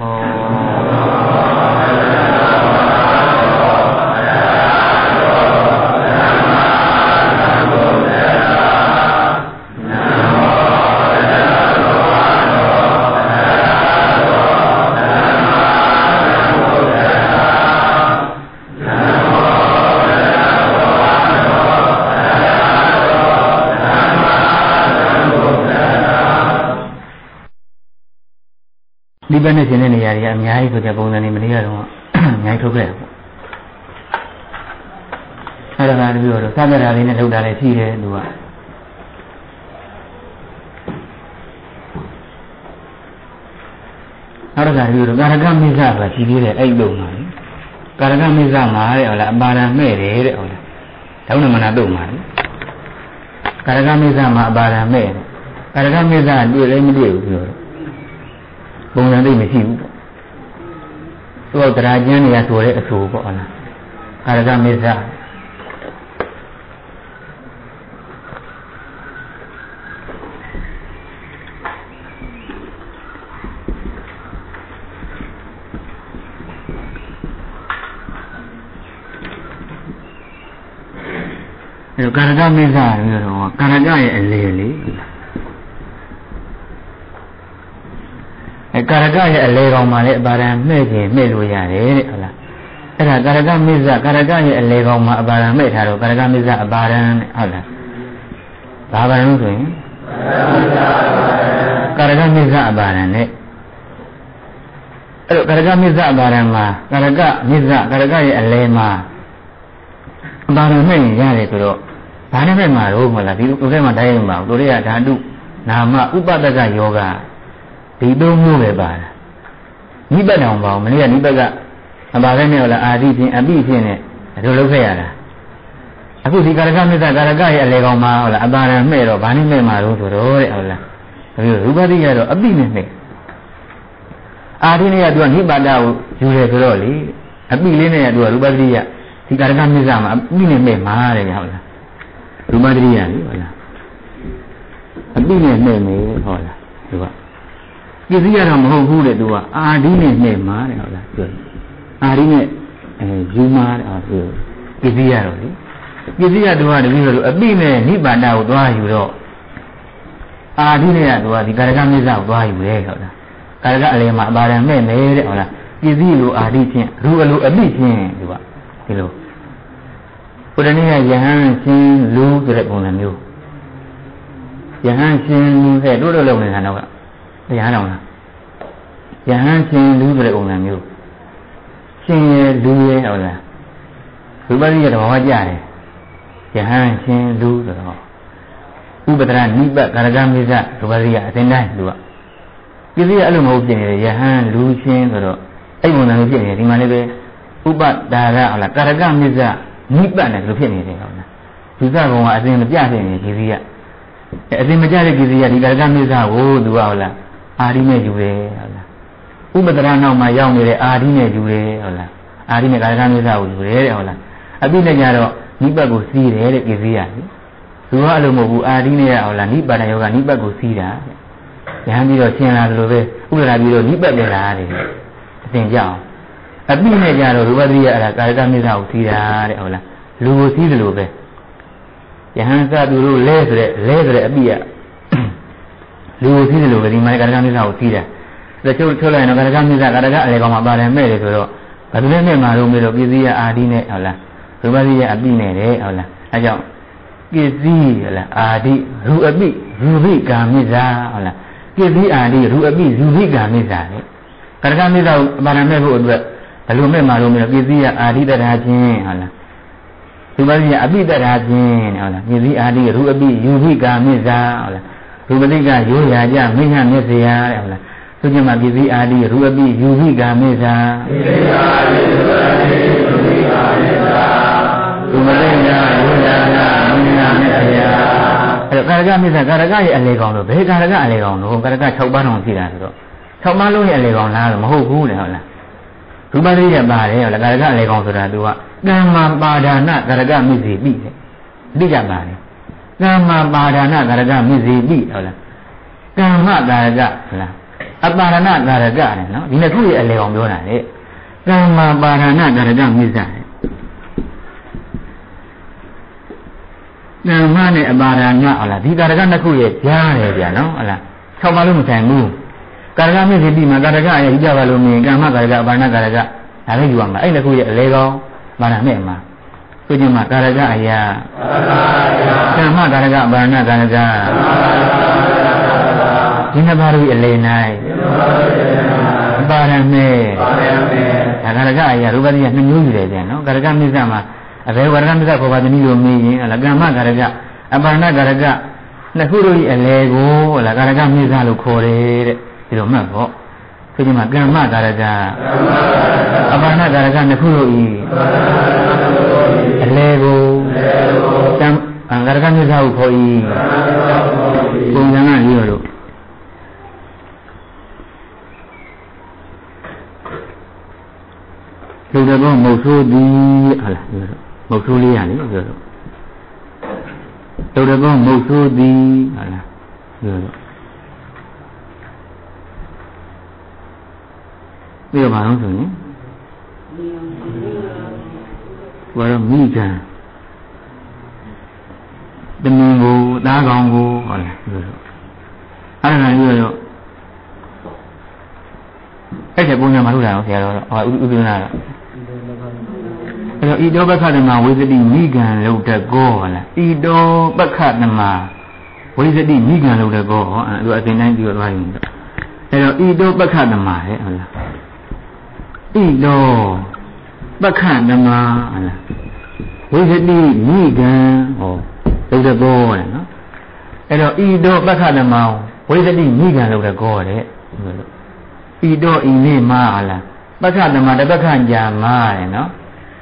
မောဒီ ဘက်နဲ့ရှင်တဲ့နေရာတွေကအများကြီးဆိုတဲ့ပုံစံတွေမလေးရတော့အများကြီးထုတ်ခဲ့တယ်ပေါ့အဲ့ဒါကတပြီးတော့သက္ကရာလေးနဲ့ထုတ်တာလည်းရှိတယ်သူကနောက်တစ်ခါပြီးတော့ကာရကမိစ္ဆာကရှိသေးတယ်အဲ့လုံးပါလေကာရကမိစ္ဆာမှာတဲ့ဟုတ်လားအပါဒံမဲ့တယ်တဲ့ဟုတ်လားဒုံနမနာတုံပါလေကာရကမိစ္ဆာမှာအပါဒံမဲ့တယ်ကာရကမိစ္ဆာတွေ့လည်းမတွေ့ဘူးပြောတော့ ပုံစံသိမရှိဘူးပေါ့သူကတရားကျမ်းနေရဆိုတဲ့အဆိုပေါ့ဟုတ်လားကာရကမိစ္ဆာအဲကာရကမိစ္ဆာပြောတော့ကာရကရဲ့အလေလေအဲ ကာရကရဲ့အလေကောင်မှလည်းအပါဒံမှဲ့ခြင်းမှဲ့လို့ရတယ်တဲ့ဟုတ်လားအဲ့ဒါကာရကမိစ္ဆာကာရကရဲ့အလေကောင်မှအပါဒံမှဲ့ထားတော့ကာရကမိစ္ဆာအပါဒံတဲ့ဟုတ်လားဘာပါဒံလို့ဆိုရင်ကာရကမိစ္ဆာအပါဒံနဲ့အဲ့တော့ကာရကမိစ္ဆာအပါဒံမှာကာရကမိစ္ဆာကာရကရဲ့အလေမှာအပါဒံမှဲ့ရင်ရတယ်ဆိုတော့ဘာနဲ့ပဲမှာတော့မလားဒီလိုထဲမှာတိုင်းမှာတို့တွေကဓာတုနာမဥပဒကယောဂ ဒီသုံးမျိုးပဲပါတာနိဗ္ဗာန်အောင်ပါအောင်မနေ့ကနိဗ္ဗာန်ကအပါပဲနဲ့ဟောလားအာတိဖြင့်အပိဖြင့်နဲ့ဒီလိုလုပ်ခဲ့ရတာအခုဒီကာရကမေတ္တာကာရကရဲ့အလေကောင်မှာဟောလားအပါရံမဲ့တော့ဘာနဲ့မဲ့မှာတော့ဆိုတော့တဲ့ဟုတ်လားဒါပြီးရူပတိကတော့အပိနဲ့မဲ့အာတိနဲ့ကသူကနိဗ္ဗာန်ကိုယူတယ်ဆိုတော့လေအပိလေးနဲ့ကသူကရူပတိကဒီကာရကမေတ္တာမှာအပိနဲ့မဲ့မှာတဲ့ဟုတ်လားရူပတိရလေဟုတ်လားအပိနဲ့မဲ့မယ်ဟုတ်လားသူက ပစ္စည်းရတော့မဟုတ်ဘူးတဲ့သူကအာဒီနဲ့နှဲ့မှာတဲ့ဟုတ်လားပြောအာဒီနဲ့အဲယူမှာတဲ့အာပြောပစ္စည်းရတော့လေပစ္စည်းရသူကတပည့်တော်အပိနဲ့နိဗ္ဗာန်ကိုသွားယူတော့အာဒီနဲ့ကသူကဒီကာရကမိစ္ဆာကိုသွားယူရဲဟုတ်လားကာရကအလယ်မှာအပါဒံမဲ့မယ်တဲ့ဟုတ်လားပစ္စည်းလိုအာဒီဖြင့်ရူအလိုအပိဖြင့်သူကဒီလိုဘုရားနေ့ကယဟန်ရှင်လူဆိုတဲ့ပုံစံမျိုးယဟန်ရှင်လူတဲ့တို့တို့လုံနေတာတော့တ ရားတော်လားယဟန်ရှင်လူဆိုတဲ့ပုံစံမျိုးရှင်ရလူရဟုတ်လားရူပတိရဲ့သဘောကြတယ်ယဟန်ရှင်လူဆိုတော့ဥပဒရနိပတ်ကာရကမိစ္ဆရူပတိကအစဉ်တိုင်းလူကပြည့်စည်အဲ့လိုမဟုတ်ဖြစ်နေတယ်ယဟန်လူရှင်ဆိုတော့အဲ့ပုံစံမျိုးဖြစ်နေတယ်ဒီမှာလည်းပဲဥပဒါရဟုတ်လားကာရကမိစ္ဆနိပတ်နဲ့လိုဖြစ်နေတယ်ဟုတ်လားဒီစကောင်ကအစဉ်မပြဖြစ်နေဒီစီကအစဉ်မကြတဲ့ကိစ္စကဒီကာရကမိစ္ဆကိုသူကဟုတ်လား အာဒီနဲ့ယူတယ်ဟုတ်လားဥပဒရနောက်မှာရောက်နေတဲ့အာဒီနဲ့ယူတယ်ဟုတ်လားအာဒီနဲ့ကာယကမိစ္ဆာကိုယူတယ်တဲ့ဟုတ်လားအပိနဲ့ကြတော့နိပတ်ကိုစီးတယ်တဲ့ကိစ္စရလေသူကအဲ့လိုမဟုတ်ဘူးအာဒီနဲ့ရဟုတ်လားနိပါဒယောကနိပတ်ကိုစီးတာတဲ့ရဟန်းပြီးတော့ရှင်းလာတယ်လို့ပဲဥပဒရာပြီးတော့နိပတ်တယ်လားတဲ့အသင်ကြအောင်အပိနဲ့ကြတော့ရူပတိယအဲ့ဒါကာယကမိစ္ဆာကိုစီးတာတဲ့ဟုတ်လားလူကိုစီးတယ်လို့ပဲယဟန်စသူတို့လဲဆိုတဲ့လဲဆိုတဲ့အပိယ လူကိုစီးတယ်လို့ပဲဒီမှာကာရကမိစ္ဆာကိုစီးတာဒါချုပ်ထုတ်လိုက်ရင်တော့ကာရကမိစ္ဆာကာရကအလေကောင်မှာပါတယ်မဲ့တယ်ဆိုတော့ဘာလို့လဲမဲ့မှာတော့မေးတော့ပစ္စည်းရအာဒီနဲ့ဟုတ်လားရူပတိရအပိနဲ့တယ်ဟုတ်လားအဲကြောင့်ပစ္စည်းဟုတ်လားအာဒီရူအပိရူပိကာမိစ္ဆာဟုတ်လားပစ္စည်းအာဒီရူအပိရူပိကာမိစ္ဆာလေကာရကမိစ္ဆာကိုအပါဒမဲ့ဖို့အတွက်ဘယ်လိုမဲ့မှာတော့မေးတော့ပစ္စည်းရအာဒီတရာချင်းဟုတ်လားရူပတိရအပိတရာချင်းဟုတ်လားပစ္စည်းအာဒီရူအပိရူပိကာမိစ္ဆာဟုတ်လား ရူပတိကရိုးရာကြမိညာမျက်စရာတဲ့ဟုတ်လားသူကျမပစ္စည်းအာဒီရူအပိယူဟိကာမေသာပစ္စည်းအာဒီရူအပိယူဟိကာမေသာသူမလေးညာရိုးရာကြမိညာမျက်စရာအဲ့ကာရကမေသာကာရကရဲ့အလေကောင်လို့ဘယ်ကာရကအလေကောင်လို့ကာရက6ပါးတောင်ရှိတာဆိုတော့6ပါးလုံးရဲ့အလေကောင်လားမဟုတ်ဘူးလေဟုတ်လားရူပတိရပါတယ်ဟုတ်လားကာရကအလေကောင်ဆိုတာသူကကမ္မပါဒာနကာရကမိစီပြီတဲ့သိကြပါတယ် ကမ္မပါဒာနကာရကမိစီပြီဟုတ်လားကမ္မကာရကဟုတ်လားကအပါရဏကာရကနဲ့နော်ဒီနှစ်ခုရဲ့အလေအောင်ပြောတာလေကမ္မပါရဏကာရကမိစ္ဆာတဲ့ကမ္မနဲ့အပါရဏဟုတ်လားဒီကာရကနှစ်ခုရဲ့ကြားတယ်ဗျာနော်ဟုတ်လား၆ပါးလို့မဆိုင်ဘူးကာရကမိစ္ဆေတိမှာကာရကရဲ့ကြည့်ပါလို့မြင်ကမ္မကာရကအပါရဏကာရကဒါလည်းယူရမှာအဲ့နှစ်ခုရဲ့အလေကောင်းပါရမဲ့မှာ ဆိုကြမှာကာရကအရာကမ္မကာရကအပါရဏကာရကဒီနှစ်ပါးတို့အလေ၌ပါရမေဒါကာရကအရာရူပတိကနှစ်မျိုးယူတယ်ပြန်နော်ကာရကမိစ္ဆာမှာအဘယ်ဝရကမိစ္ဆာခေါ်ပါသမီးလို့မေးရင်အလကမ္မကာရကအပါရဏကာရကနှစ်ခုတို့၏အလေကိုအလကာရကမိစ္ဆာလို့ခေါ်တယ်တဲ့ဒီလိုမှတ်ပေါ့ဆိုကြမှာကမ္မကာရကအပါရဏကာရကနှစ်ခုတို့၏အ လေကိုကံအံကာရကမိစ္ဆာကိုခေါ်၏ပုံစံကရေးရလို့လူတကောမုတ်ဆိုးသည်ဟုတ်လားပြောတော့မုတ်ဆိုးလေးရလေပြောတော့လူတကောမုတ်ဆိုးသည်ဟုတ်လားပြောတော့ပြီးတော့ဘာလို့ဆိုရင် ဘာလို့မိကံတမင်ကိုသားကောင်ကိုဟုတ်လားပြောတော့အဲ့ဒါလည်းပြောတော့အဲ့ဒီပုံစံမှာထုတ်တာရောဆရာတော်ဟောဥပဒနာတော့အဲ့တော့ဤတောပက္ခဓမ္မဝိသတိမိဂံလုတ်တကောဟလားဤတောပက္ခဓမ္မဝိသတိမိဂံလုတ်တကောဟောအဲ့ဒါအစဉ်တိုင်းပြောသွားရင်အဲ့တော့ဤတောပက္ခဓမ္မဟဲ့ဟုတ်လားဤတော ပက္ခဓမ္မဟုတ်လားဝိသတိမိဂံဟောလုတ်တကောတဲ့နော်အဲ့တော့ဤတောပက္ခဓမ္မဝိသတိမိဂံလုတ်တကောတဲ့ဤတော့ဤနေမှာလားပက္ခဓမ္မတပက္ခကြာမှာတဲ့နော်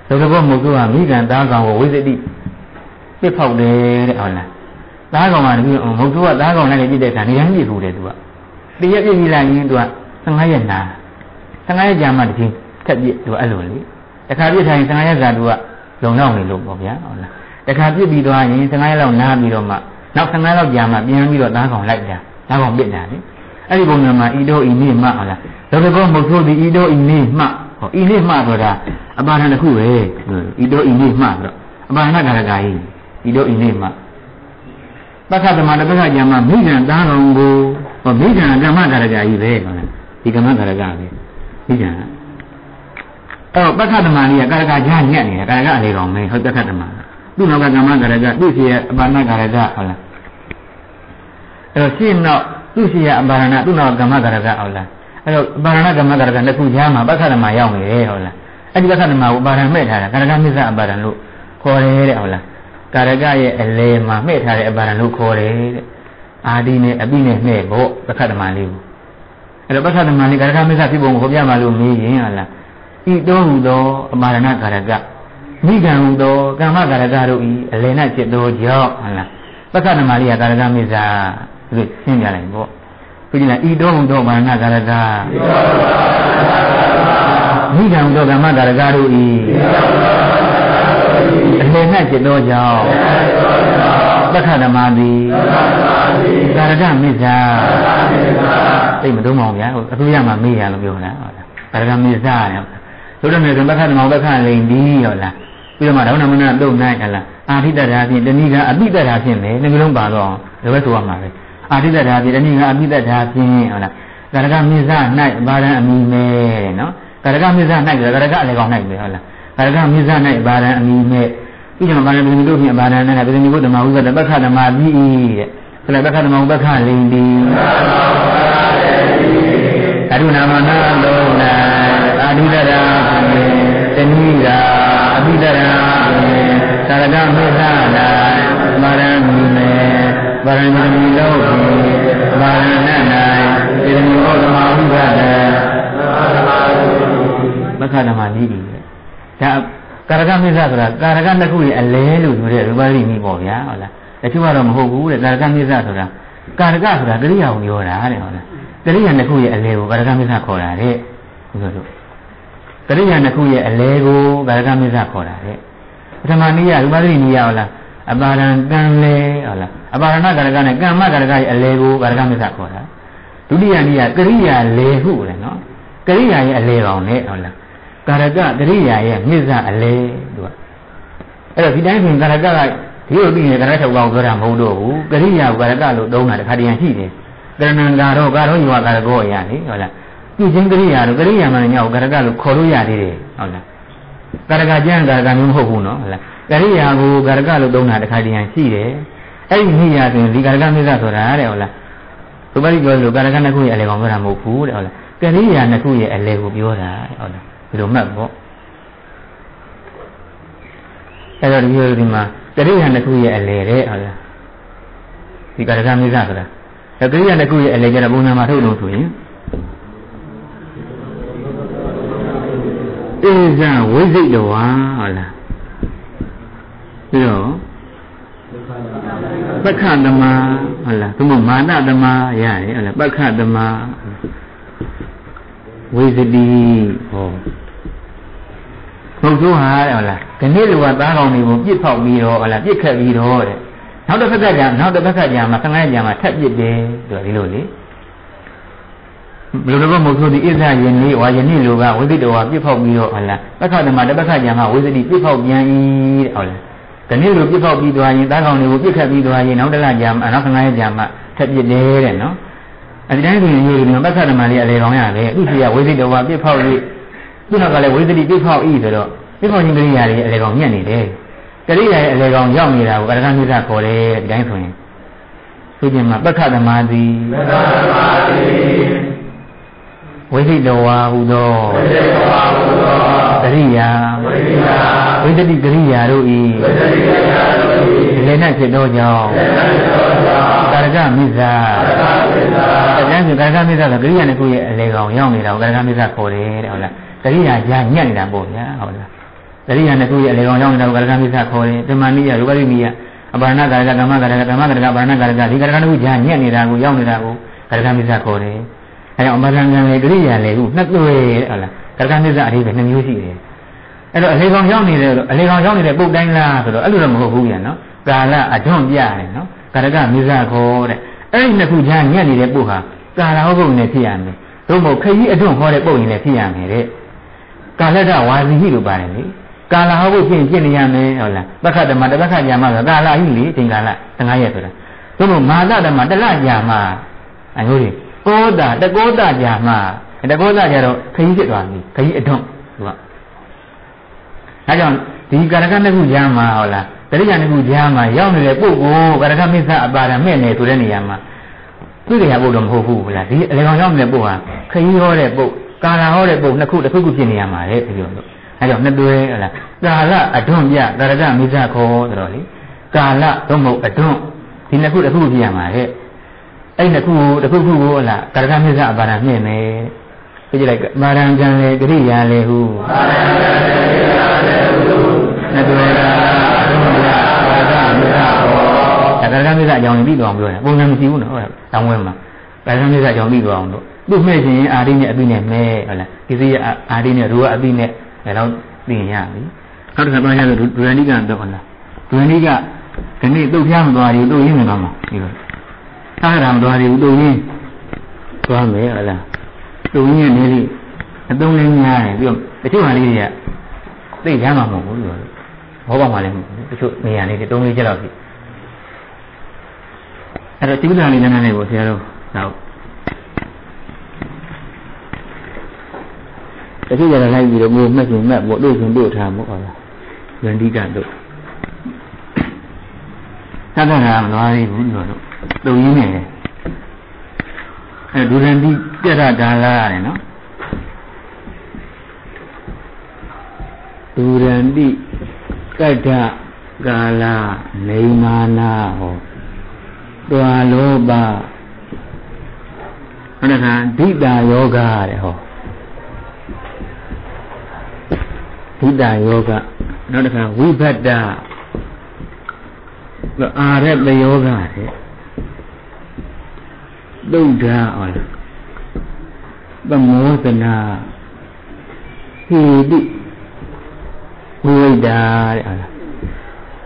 ဒုက္ခဘောမုတ်ကမိဂံသားကောင်ကိုဝိသတိပြစ်ဖောက်တယ်တဲ့ဟုတ်လားသားကောင်ကတကယ်မုတ်ကသားကောင်လည်းပြစ်တဲ့အခါနေတိုင်းပြစ်ဘူးတဲ့သူကတရက်ပြစ်ပြီးလိုက်ရင်သူက15ရက်နာ15ရက်ကြာမှတချင်းထက်ပြစ်သူကအဲ့လိုလေ တခါပြစ်ထိုင်15ရက်ကြာသူကလုံလောက်နေလို့ပေါ့ဗျာဟုတ်လားတခါပြစ်ပြီးသွားရင်15ရက်လောက်နားပြီးတော့မှနောက်15ရက်လောက်ကြာမှပြန်ပြီးတော့သားကောင်လိုက်တာသားကောင်ပြစ်တာလေအဲ့ဒီပုံစံမှာဤတို့ဤနေမှဟုတ်လားဒုက္ခဘောမုတ်ဆိုးဒီဤတို့ဤနေမှဟောဤနေမှဆိုတာအပါဒဏ်တစ်ခုပဲဤတို့ဤနေမှဆိုတော့အပါဒဏကာရကာယဤတို့ဤနေမှပက္ခသမတပက္ခကြမှာမိဂံသားကောင်ကိုဟောမိဂံကမ္မကာရကာယပဲဟုတ်လားဒီကမ္မကာရကာပဲမိဂံ အဲ့တော့ပက္ခသမကြီးကကာရကာကြားညက်နေတယ်ကာရကာအလေကောင်ပဲဟုတ်ပက္ခသမသူ့နောက်ကကမ္မကာရကာသူ့စီရဲ့အပါဒဏကာရကာဟုတ်လားအဲ့တော့ရှင်းတော့သူ့စီရဲ့အပါဒဏသူ့နောက်ကကမ္မကာရကာဟုတ်လားအဲ့တော့ပါရဏကမ္မကရကနှစ်ခုကြားမှာပက္ခဓမ္မရောက်နေတယ်ဟုတ်လားအဲ့ဒီပက္ခဓမ္မကိုပါရမဲ့ထားတာကာရကမစ္ဆအပါဒံလို့ခေါ်တယ်တဲ့ဟုတ်လားကာရကရဲ့အလေမှာမှဲ့ထားတဲ့အပါဒံလို့ခေါ်တယ်တဲ့အာဒီနဲ့အပိနဲ့မှဲ့ဖို့ပက္ခဓမ္မလေးကိုအဲ့တော့ပက္ခဓမ္မလေးကာရကမစ္ဆဖြစ်ပုံကိုဟောပြမှလို့မေးရင်ဟုတ်လား ဤတော်ဟူသောအမာရဏကာရကမိခံဟူသောကာမကာရကတို့ဤအလယ်၌ဖြစ်သောကြောင့်ဟလားပက္ခနမရိယကာရကမိစ္ဆာဒီရှင်းပြလိုက်ပေါ့ခုကြည့်လားဤတော်ဟူသောအမာရဏကာရကမိခံဟူသောကာမကာရကတို့ဤအလယ်၌ဖြစ်သောကြောင့်ပက္ခနမသည်ကာရကမိစ္ဆာသိမတော့မအောင်ဗျာအတူရမှာမေးရလို့ပြောတာဟုတ်လားကာရကမိစ္ဆာတဲ့ ရောတို့တယ်ဆိုပက္ခဓမ္မပက္ခလိန်ဒီဟုတ်လားပြီးတော့မှဒေါနမနတုံနိုင်ဟလားအာထိတ္တရာဖြင့်တဏိကအပိတ္တရာဖြင့်လေနှမျိုးလုံးပါတော့ဒီဘက်ဆိုရမှာပဲအာတိတ္တဓာဖြင့်တနည်းကအပိတ္တဓာဖြင့်ဟုတ်လားကာရကမိစ္ဆ၌ဘာရံအမိမဲ့တဲ့နော်ကာရကမိစ္ဆ၌ကာရကအလေကောင်၌ပဲဟုတ်လားကာရကမိစ္ဆ၌ဘာရံအမိမဲ့ပြီးတော့ဘာရံပြည်တို့ဖြင့်ဘာရံနဲ့ပြည်တို့ဓမ္မဥစ္စာတပက္ခဓမ္မပြီးတဲ့ဆိုလည်းပက္ခဓမ္မဥပက္ခလိန်ဒီကရုဏာမနာလုံး၌ အာတိတ္တဓာဖြင့်တနည်းကအပိတ္တဓာဖြင့်ကာရကမိစ္ဆ၌ဘာရံအမိမဲ့ဗရဏမီလောကီဗာရဏ၌တေရမီဩသမာဝိဘဒမခဓမ္မနည်းဒီဒါကာရကမိစ္ဆဆိုတာကာရကနှစ်ခုရဲ့အလဲလို့ဆိုတဲ့ရူပရိနိပေါ့ဗျာဟုတ်လားတချို့ကတော့မဟုတ်ဘူးတဲ့ကာရကမိစ္ဆဆိုတာကာရကဆိုတာကရိယာကိုပြောတာတဲ့ဟုတ်လားကရိယာနှစ်ခုရဲ့အလဲကိုကာရကမိစ္ဆခေါ်တာတဲ့ဟုတ် ဆိုလို့ကရိယာနှစ်ခုရဲ့အလဲကိုကာရကမိစ္ဆခေါ်တာတဲ့ပထမနည်းရရူပရိနိယဟုတ်လားအပါရံကံလေဟုတ်လားအပါရဏကာရကနဲ့ကမ္မကာရကရဲ့အလေကိုကာရကမစ္ဆခေါ်တာဒုတိယနည်းကကရိယာလေဟုလေနော်ကရိယာရဲ့အလေကောင်နဲ့ဟုတ်လားကာရကကရိယာရဲ့မြစ္ဆအလေသူကအဲ့တော့ဒီတိုင်းဆိုရင်ကာရကကဒီလိုပြီးရင်ကာရထုတ်ကောင်ပြောတာမဟုတ်တော့ဘူးကရိယာကာရကလို့သုံးတာတခါတည်းရရှိတယ်ကရဏံကာရောကာရောယောကာရကောရလေဟုတ်လား ပြုချင်းကရိယာလို့ကရိယာမှညောကာရကလို့ခေါ်လို့ရသေးတယ်ဟုတ်လားကာရကကျမ်းကာရကမျိုးမဟုတ်ဘူးနော်ဟုတ်လားကရိယာကိုကာရကလို့သုံးတာတခါတည်းရရှိတယ်အဲ့ဒီမိယာဆိုရင်ဒီကာရကမြစ္ဆဆိုတာတဲ့ဟုတ်လားသူပါဠိပြောလို့ကာရကနှစ်ခုရဲ့အလေကောင်ပြောတာမဟုတ်ဘူးတဲ့ဟုတ်လားကရိယာနှစ်ခုရဲ့အလေကိုပြောတာဟုတ်လားဒီလိုမှတ်ပေါ့အဲ့တော့ဒီလိုဒီမှာကရိယာနှစ်ခုရဲ့အလေတဲ့ဟုတ်လားဒီကာရကမြစ္ဆဆိုတာကရိယာနှစ်ခုရဲ့အလေကျတော့ပုံစံမှာထုတ်လို့ဆိုရင် အေဇဝိစိတ်တော်ဟုတ်လားပြီးတော့ပက္ခသမာဟုတ်လားသူမမာနသမာရတယ်ဟုတ်လားပက္ခသမာဝိသတိဟောဟုတ်ဆိုဟာတဲ့ဟုတ်လားဒီနေ့လိုကသားကောင်တွေကိုပြစ်ဖောက်ပြီးတော့ဟုတ်လားပြစ်ခတ်ပြီးတော့တဲ့နောက်တစ်ဖက်ကကြာနောက်တစ်ဖက်ကကြာမှာခဏကြာမှာထပ်ပြစ်တယ်ဆိုတော့ဒီလိုလေ ဘယ်လိုတော့မဟုတ်ဘူးဒီဣဇယဉ်လေးဝါယဉ်လေးလိုကဝိသိတော်ကပြစ်ဖောက်ပြီးတော့ဟုတ်လားပက္ခသမာတစ်ဖက်ကကြာမှာဝိသတိပြစ်ဖောက်ပြန်၏တဲ့ဟုတ်လားဒီနေ့လိုပြစ်ဖောက်ပြီးသွားရင်သားကောင်တွေကိုပြစ်ခတ်ပြီးသွားရင်နောက်တစ်လကြာမှာနောက်ခဏကြာမှာထပ်ပြစ်တယ်တဲ့နော်အဲဒီတိုင်းဆိုရင်ဒီလိုပက္ခဓမ္မလေးအလေကောင်ရတယ်သူစီကဝိသိတော်ကပြစ်ဖောက်ပြီးသူနောက်ကလည်းဝိသတိပြစ်ဖောက်ဤဆိုတော့ပြစ်ဖောက်ခြင်းကရိယာတွေအလေကောင်ညံ့နေတယ်ကရိယာရဲ့အလေကောင်ရောက်နေတာကိုကရကမိသခေါ်တယ်ဒီတိုင်းဆိုရင်သူကျင်မှာပက္ခဓမ္မသည်ပက္ခဓမ္မသည် ဝိသိတော်ဝါဟုသောဝိသိတော်ဝါဟုသောကရိယာဝိသိယာဝိသတိကရိယာတို့ဤဝိသတိကရိယာတို့ဤလေ၌ဖြစ်သောကြောင့်လေ၌ဖြစ်သောကြောင့်ကာရကမိစ္ဆာကာရကမိစ္ဆာအဲဒါဆိုကာရကမိစ္ဆာဆိုကရိယာနှစ်ခုရဲ့အလေကောင်ရောက်နေတာကိုကာရကမိစ္ဆာခေါ်တယ်တဲ့ဟုတ်လားကရိယာညာညံ့နေတာပေါ့ဗျာဟုတ်လားကရိယာနှစ်ခုရဲ့အလေကောင်ရောက်နေတာကိုကာရကမိစ္ဆာခေါ်တယ်တမဏိယရူပရိမိယအပါဏကာရကကမ္မကာရကကမ္မကာရကပါဏကာရကဒီကာရကနှစ်ခုညာညံ့နေတာကိုရောက်နေတာကိုကာရကမိစ္ဆာခေါ်တယ် အဲကြောင့်အမရံကံလေကရိယာလေခုနှစ်သွေးဟုတ်လားကာရကမိစ္ဆာအရေးပဲနှစ်မျိုးရှိတယ်အဲ့တော့အလေကောင်ရောက်နေတယ်လို့အလေကောင်ရောက်နေတဲ့ပုတ်တိုင်းလားဆိုတော့အဲ့လိုတော့မဟုတ်ဘူးပြန်နော်ကာလအဒွန့်ပြတယ်နော်ကာရကမိစ္ဆာခေါ်တဲ့အဲ့ဒီနှစ်ခုကြားညက်နေတဲ့ပုတ်ဟာကာလဟုတ်ပုံနဲ့ဖြစ်ရမယ်သို့မဟုတ်ခရီးအဒွန့်ဟောတဲ့ပုတ်ရင်လည်းဖြစ်ရမယ်တဲ့ကာလတဝါစီဟိလို့ပါတယ်လေကာလဟုတ်ဖို့ဖြစ်ရင်ဖြစ်နေရမယ်ဟုတ်လားပက္ခတမတပက္ခကြာမဆိုကာလဟိလေအချိန်ကာလ15ရက်ဆိုတာသို့မဟုတ်မာသတမတလကြာမအမျိုးတွေ ကောတာတကောတာကြာမတကောတာကြာတော့ခရီးဖြစ်သွားပြီခရီးအဒွန့်သူကအဲကြောင့်ဒီကာရကနှစ်ခုကြားမှာဟုတ်လားတရိယာနှစ်ခုကြားမှာရောက်နေတဲ့ပုဂ္ဂိုလ်ကာရကမိစ္ဆာအပါဒမဲ့နေဆိုတဲ့နေရာမှာသူ့တရားပုဂ္ဂိုလ်မဟုတ်ဘူးလားဒီအလေကောင်ရောက်နေတဲ့ပုဂ္ဂိုလ်ဟာခရီးဟောတဲ့ပုဂ္ဂိုလ်ကာလာဟောတဲ့ပုဂ္ဂိုလ်နှစ်ခုတစ်ခုခုဖြစ်နေရမှာလေဒီလိုလို့အဲကြောင့်နှစ်သွဲဟုတ်လားကာလအဒွန့်ပြကာရကမိစ္ဆာခေါ်ဆိုတော့လေကာလသို့မဟုတ်အဒွန့်ဒီနှစ်ခုတစ်ခုခုဖြစ်ရမှာလေ အဲ့နှစ်ခုကိုတစ်ခုခုကိုဟုတ်လားကာရကမိစ္ဆာအပါဒမဲ့မယ်ပြကြလိုက်မာရံကံလေကရိယာလေဟုမာရံကံလေကရိယာလေဟုနှစ်သွဲကရကမိစ္ဆာအကြောင်းပြီးတော့ပြောတယ်ပုံစံမရှိဘူးနော်ဟုတ်တောင်းဝဲမှာကရကမိစ္ဆာအကြောင်းပြီးတော့အောင်လို့သူ့မဲ့ခြင်းအာရိနဲ့အပိနဲ့မဲဟုတ်လားကိစ္စရအာရိနဲ့ရူကအပိနဲ့အဲတော့သိရပြီနောက်တစ်ခါပြောရလို့ဒူရဏိကတော့ဟုတ်လားဒူရဏိကဒီနေ့တုတ်ဖျားမသွားဘူးတုတ်ရင်းမသွားမှာဒီလို သာရမသွားဘူးတုတ်ရင်းသွားမယ်ဟုတ်လားတုတ်ရင်းနေလိအသုံးလေးများတယ်ပြီးတော့တချို့ဟာလေးတွေကသိရမှာမဟုတ်ဘူးလို့ဘောပေါက်မှလည်းမဟုတ်ဘူးတချို့နေရာလေးတွေတုံးလေးချက်တော့ပြီအဲ့တော့တိပ္ပံလေးနည်းနည်းလေးကိုဆရာတို့နောက်တချို့ကြတော့လိုက်ပြီးတော့မိုးမှတ်ရှင်မှတ်ဖို့တို့ရှင်တို့ထားမို့ဟုတ်လားယန္တိကတို့သတ္တရာမသွားသေးဘူးတို့တို့ တုံရင်းနေတယ်အဲဒုရန္တိပြရဒါလာရတယ်နော်ဒုရန္တိကတ္ထကာလနေမာနာဟောတွာလောဘဟုတ်တယ်ခါဒိတာယောဂတဲ့ဟောဒိတာယောဂနောက်တစ်ခါဝိဘတ်တာအာရတယောဂတဲ့ တုဒ္ဓဟောလားပမောသနာဟိတိဝိဝိတာတဲ့ဟုတ်လား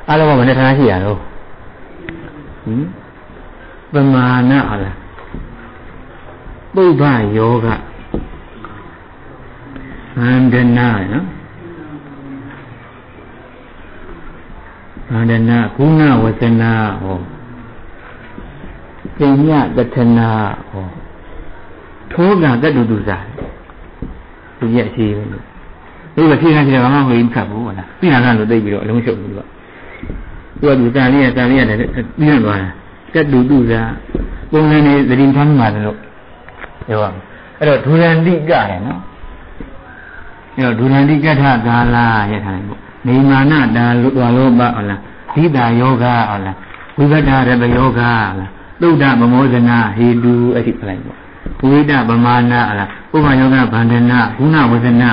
အားလုံးကမနေ့ထားရှိရတော့ဟင်ပမာဏဟုတ်လားပုဗ္ဗယောဂဗန္ဒနာနော်ဗန္ဒနာကုဏဝဇနာဟော ပညာတထနာဟောထောကတတုတုစာသူရဲ့အရှိပဲလို့ဒီကဖြေနေတယ်ဘာမှမဝင်ခတ်ဘူးဟုတ်လားပြညာကလို့သိပြီးတော့အလုံးရှုပ်ဘူးသူကသူကသူတန်လေးရတန်လေးရတယ်ပြီးရသွားတာတတုတုစာပုံစံနေသတိထားမှလို့ပြောရမယ်အဲ့တော့ဒူရန်တိကရယ်နော်အဲ့တော့ဒူရန်တိကထကာလာရထားတယ်ပေါ့နေမာနတာလွတ်တော်လောဘဟုတ်လားဓိတာယောဂဟုတ်လားဝိပဒရတယောဂဟုတ်လား သုဒ္ဓမမောဇနာဟေတုအဲ့ဒီပြလိုက်ပေါ့ဝိဒပမာဏဟုတ်လားဥပ္ပယောဂဗန္ဒနာဂုဏဝဇနာ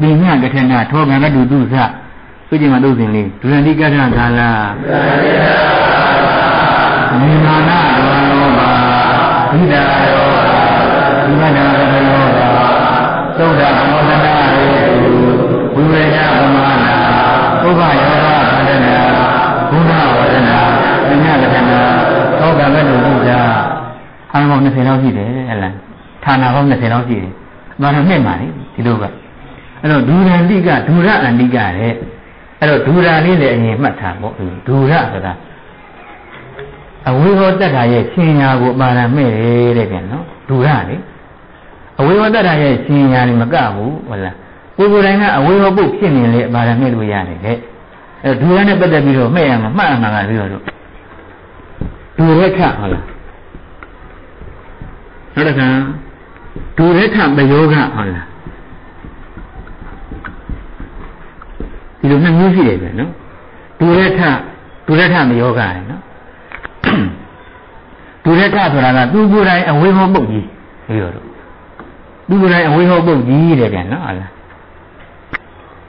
ပညာကထနာထောကံကတုတုသသူကြည့်မှာသုစဉ်လေးဒုရဏိကထကာလာနေမာနတော်လောဘဓိတာယောဂဝိပဒရတယောဂသုဒ္ဓမမောဇနာဟေတုဝိဝေဒပမာဏဥပ္ပယောဂ သောကံကတုပုဇာအာမော20လောက်ရှိတယ်ဟဲ့လားဌာနပေါင်း20လောက်ရှိတယ်ဘာလို့နှစ်မှာလဲဒီလိုကအဲ့တော့ဒူရန်တိကဒူရအန္တိကတဲ့အဲ့တော့ဒူရာလေးလည်းအရင်မှတ်ထားပေါ့ဒူရဆိုတာအဝိဟောတ္တရာရဲ့ရှင်ညာကိုပါရမဲ့တယ်တဲ့ပြန်နော်ဒူရလေအဝိဟောတ္တရာရဲ့ရှင်ညာนี่မကဘူးဟုတ်လားကိုယ်ကိုယ်တိုင်ကအဝိဟောပုတ်ဖြစ်နေလေပါရမဲ့လို့ရတယ်တဲ့အဲ့တော့ဒူရနဲ့ပတ်သက်ပြီးတော့မှတ်ရမှာမှတ်ရမှာကပြီးတော့ ဒူရထဟုတ်လားနောက်တစ်ခါဒုရထပယောဂဟုတ်လားဒီလိုနှစ်မျိုးရှိတယ်ပြန်နော်ဒုရထဒုရထမယောဂရယ်နော်ဒုရထဆိုတာကသူကိုယ်တိုင်အဝေဟောပုတ်ကြီးပြီးတော့သူကိုယ်တိုင်အဝေဟောပုတ်ကြီးတယ်ပြန်နော်ဟုတ်လား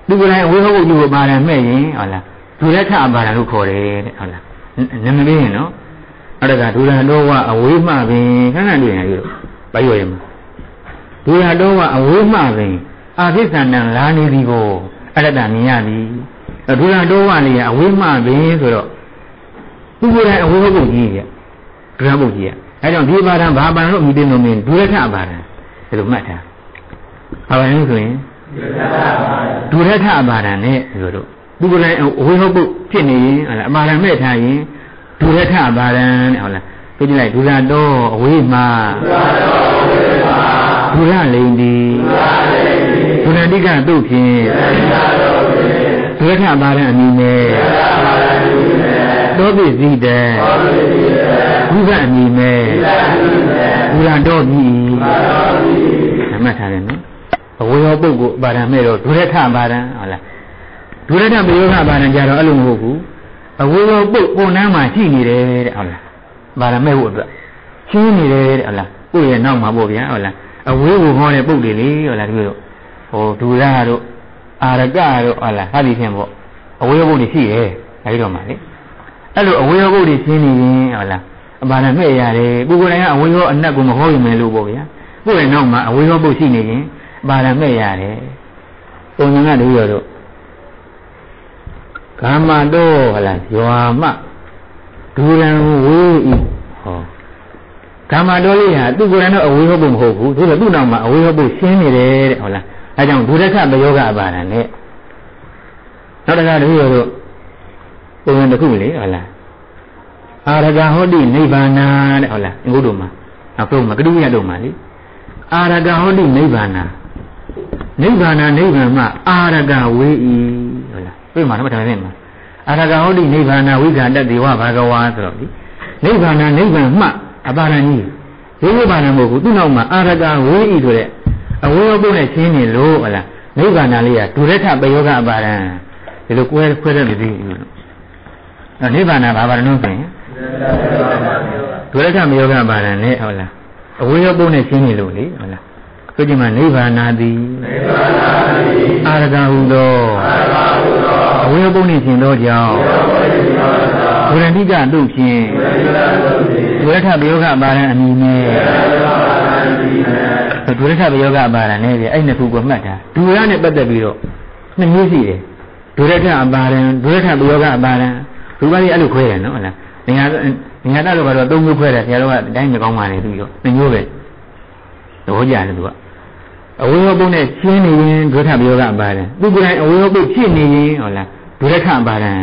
သူကိုယ်တိုင်အဝေဟောပုတ်ကြီးကိုပါတယ်မဲ့ရင်ဟုတ်လားဒုရထပါရလို့ခေါ်တယ်တဲ့ဟုတ်လားနမလေးရင်နော် အဲ့ဒါကဒုရတော်ကအဝေးမှပင်ခဏတွေ့နေပြီတော့ဘိုက်ရွယ်မှာဒုရတော်ကအဝေးမှပင်အာသစ္ဆန္တလာနေသည်ကိုအရတ္တမြင်ရသည်ဒုရတော်ကလည်းအဝေးမှပင်ဆိုတော့သူကိုယ်တိုင်အဝေးဟုတ်ကြီးရဲ့ဒုရဘုတ်ကြီးရဲ့အဲကြောင့်ဒီပါဒံဘာပံလို့မြည်တယ်လို့မြင်ဒုရထပါဒံဒီလိုမှတ်ထားဘာပါလဲဆိုရင်ဒုရထပါဒံနဲ့ဆိုတော့သူကိုယ်တိုင်အဝေးဟုတ်ဖြစ်နေရင်အပါဒံမဲ့ထားရင် ဒုရထပါဒံတဲ့ဟုတ်လားပြကြည့်လိုက်ဒုရတော်အဝေးမှာဒုရလိန်ဒီဒုရတိကတုတ်ဖြင့်ဒုရထပါဒံအမည်နဲ့သောပိစည်းတဲ့ဘုရားအမည်နဲ့ဒုရတော်ပြီမှတ်ထားတယ်နော်အဝေရောပုဂ္ဂိုလ်ပါဒံမဲ့တော့ဒုရထပါဒံဟုတ်လားဒုရထပယောဂပါဒံကြတော့အဲ့လိုမဟုတ်ဘူး အဝေရောပုတ်ကိုနမ်းမှာရှိနေတယ်တဲ့ဟုတ်လားပါရမဲ့ဖို့အတွက်ရှင်းနေတယ်တဲ့ဟုတ်လားကိုယ့်ရဲ့နောက်မှာပေါ့ဗျာဟုတ်လားအဝေးကိုဟောတဲ့ပုတ်တွေလေဟုတ်လားဒီလိုဟိုဒူရတို့အာရကတို့ဟုတ်လားဟာဒီဖြင့်ပေါ့အဝေးပုတ်တွေရှိတယ်အဲဒီတော့မှလေအဲ့လိုအဝေးပုတ်တွေရှင်းနေရင်ဟုတ်လားအပါရမဲ့ရတယ်ကိုကိုယ်တိုင်ကအဝေးရောအနက်ကိုမဟောရင်မယ်လို့ပေါ့ဗျာကိုယ့်ရဲ့နောက်မှာအဝေးရောပုတ်ရှိနေရင်ပါရမဲ့ရတယ်ပုံစံကတည်းကတော့ ကာမတော့ဟလားရွာမဒူရန်ဝေးဤဟောကာမတော်လေးဟာသူ့ကိုယ်တိုင်တော့အဝေးဟုတ်ဖို့မဟုတ်ဘူးသူကသူ့နောက်မှာအဝေးဟုတ်ဖို့ရှင်းနေတယ်တဲ့ဟုတ်လားအဲကြောင့်ဒုရခမယောဂအပါဒံနဲ့နောက်တစ်ခါတည်းရောတို့ပုံစံတစ်ခုလေဟုတ်လားအာရဂဟောတိနိဗ္ဗာနာတဲ့ဟုတ်လားအင်္ဂုတ္တမှာနောက်တော့မကတုရတော့မှာလေအာရဂဟောတိနိဗ္ဗာနာနိဗ္ဗာနာနိဗ္ဗာန်မှာအာရဂဝေးဤ ဟုတ်လားပြမှာတော့မထားနဲ့မှာအာရဂဟောတိနိဗ္ဗာနာဝိဇ္ဇာတတေဝဘာဂဝါဆိုတော့ဒီနိဗ္ဗာန်နိဗ္ဗာန်မှအပါရဏကြီးဒီနိဗ္ဗာန်မဟုတ်ဘူးသူ့နောက်မှာအာရဂဝေးဤဆိုတဲ့အဝေးဘုံနဲ့ရှင်းနေလို့ဟလားနိဗ္ဗာန်လေးကဒုရထပယောဂအပါရံဒီလိုကွဲခွဲတဲ့လူတွေအဲနိဗ္ဗာန်ဘာပါရဏုဆိုရင်ဒုရထမယောဂအပါရံနဲ့ဟုတ်လားအဝေးဘုံနဲ့ရှင်းနေလို့လေဟုတ်လားဆိုကြမှာနိဗ္ဗာန်သည်နိဗ္ဗာန်သည်အာရဂဟုသောအာရဂဟု သောအဝေဘုံနှင့်ရှင်သောကြောင့်ဝရဏိကတို့ဖြင့်ဝရထဘယောဂပါရံအမည်နဲ့ဒုရထဘယောဂပါရံနဲ့အဲ့နှစ်ခုကိုမှတ်တာဒုရနဲ့ပတ်သက်ပြီးတော့နှစ်မျိုးရှိတယ်ဒုရထအပါရံဒုရထဘယောဂအပါရံဒုပါးကြီးအဲ့လိုခွဲတယ်နော်ဟုတ်လားငါငါတော့ကတော့သုံးမျိုးခွဲတယ်ဆရာတော်ကအတိုင်းမကောင်းပါနဲ့သူရောနှစ်မျိုးပဲဘောကြတယ်သူကအဝေယောပုတ်နဲ့ရှင်းနေရင်ဒုထဘယောကအပါတယ်သူကိုယ်တိုင်အဝေယောပုတ်ဖြစ်နေရင်ဟုတ်လား ဒုရခအပါတယ်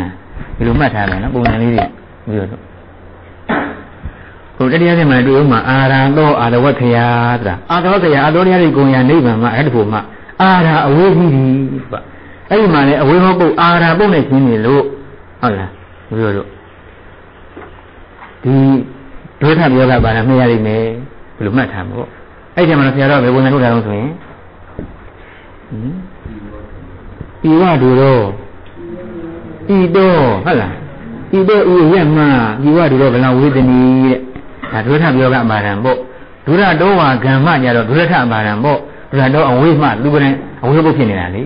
ဒီလိုမှတ်ထားတယ်နော်ပုံစံလေးတွေပြီးတော့ဟိုတတရားစင်မှာတွေ့ဦးမှာအာရံသောအာရဝခယာတအာရဝခယာအတော်တရားတွေကိုညာနိဗ္ဗာန်မှာအဲ့ဒီပုံမှာအာရအဝေးကြီးပြီဗျအဲ့ဒီမှာလေအဝေးမပုတ်အာရပုတ်နဲ့ရှင်းနေလို့ဟုတ်လားပြီးတော့ဒီဒုထပြောကပါလားမရနိုင်မယ်ဘယ်လိုမှတ်ထားမှာပေါ့အဲ့ဒီမှာဆရာတော်ဘယ်ဝင်နေလို့လဲဆိုရင်ဟင်ဤဝတူတော့ ဤတော့ဟုတ်လားဤတော့ဤရက်မှဤဝတူတော့ဘယ်လောက်ဝေဒနီတဲ့ဒါဒုထပြောကပါရံပေါ့ဒုရတော်ဝါကမ္မကြတော့ဒုရထပါရံပေါ့ဒုရတော်အဝိမှလူကိုယ်တိုင်အဝိပုတ်ဖြစ်နေတာလေ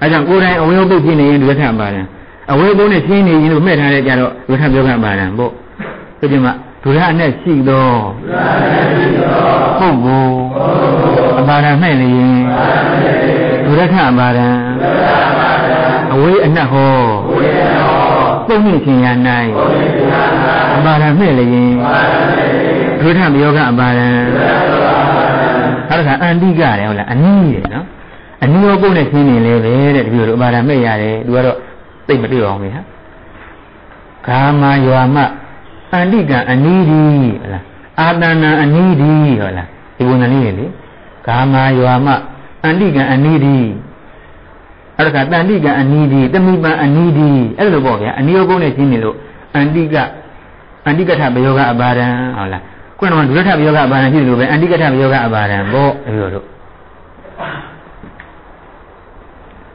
အဲကြောင့်ကိုယ်တိုင်အဝိပုတ်ဖြစ်နေရင်ဒုရထပါရံအဝိပုတ်နဲ့ရှင်းနေရင်လို့မှတ်ထားတဲ့ကြတော့ဒုရထပြောကပါရံပေါ့ဒီမှာဒုရနဲ့ရှိသောပုဂ္ဂိုလ်အပါဒံမဲ့လျင်ဒုရထအပါဒံအဝေးအနတ်ဟောပုံမြင့်ခြင်းရ၌အပါဒံမဲ့လျင်ဒုရထမယောကအပါဒံအဲ့ဒါကအန္တိကတယ်ဟုတ်လားအနည်းတယ်နော်အနည်းရောပုံနဲ့ရှင်းနေလေပဲတဲ့တပည့်တို့အပါဒံမဲ့ရတယ်သူကတော့သိမတွေ့အောင်ပဲဟာကာမယောမအန္တိကအနည်းဒီဟုတ်လားအာတဏအနည်းဒီဟုတ်လားဒီပုံစံလေးလေကာမယောမအန္တိကအနည်းဒီ အဲ့ဒါကတန်တိကအနည်းဒီတမိပံအနည်းဒီအဲ့လိုပေါ့ဗျာအနည်းရောပုံနဲ့ရှင်းနေလို့အန္တိကအန္တိကထဘယောကအပါဒံဟုတ်လားခုနကဒုရထဘယောကအပါဒံရှိတယ်လို့ပဲအန္တိကထဘယောကအပါဒံပေါ့အဲ့လိုတို့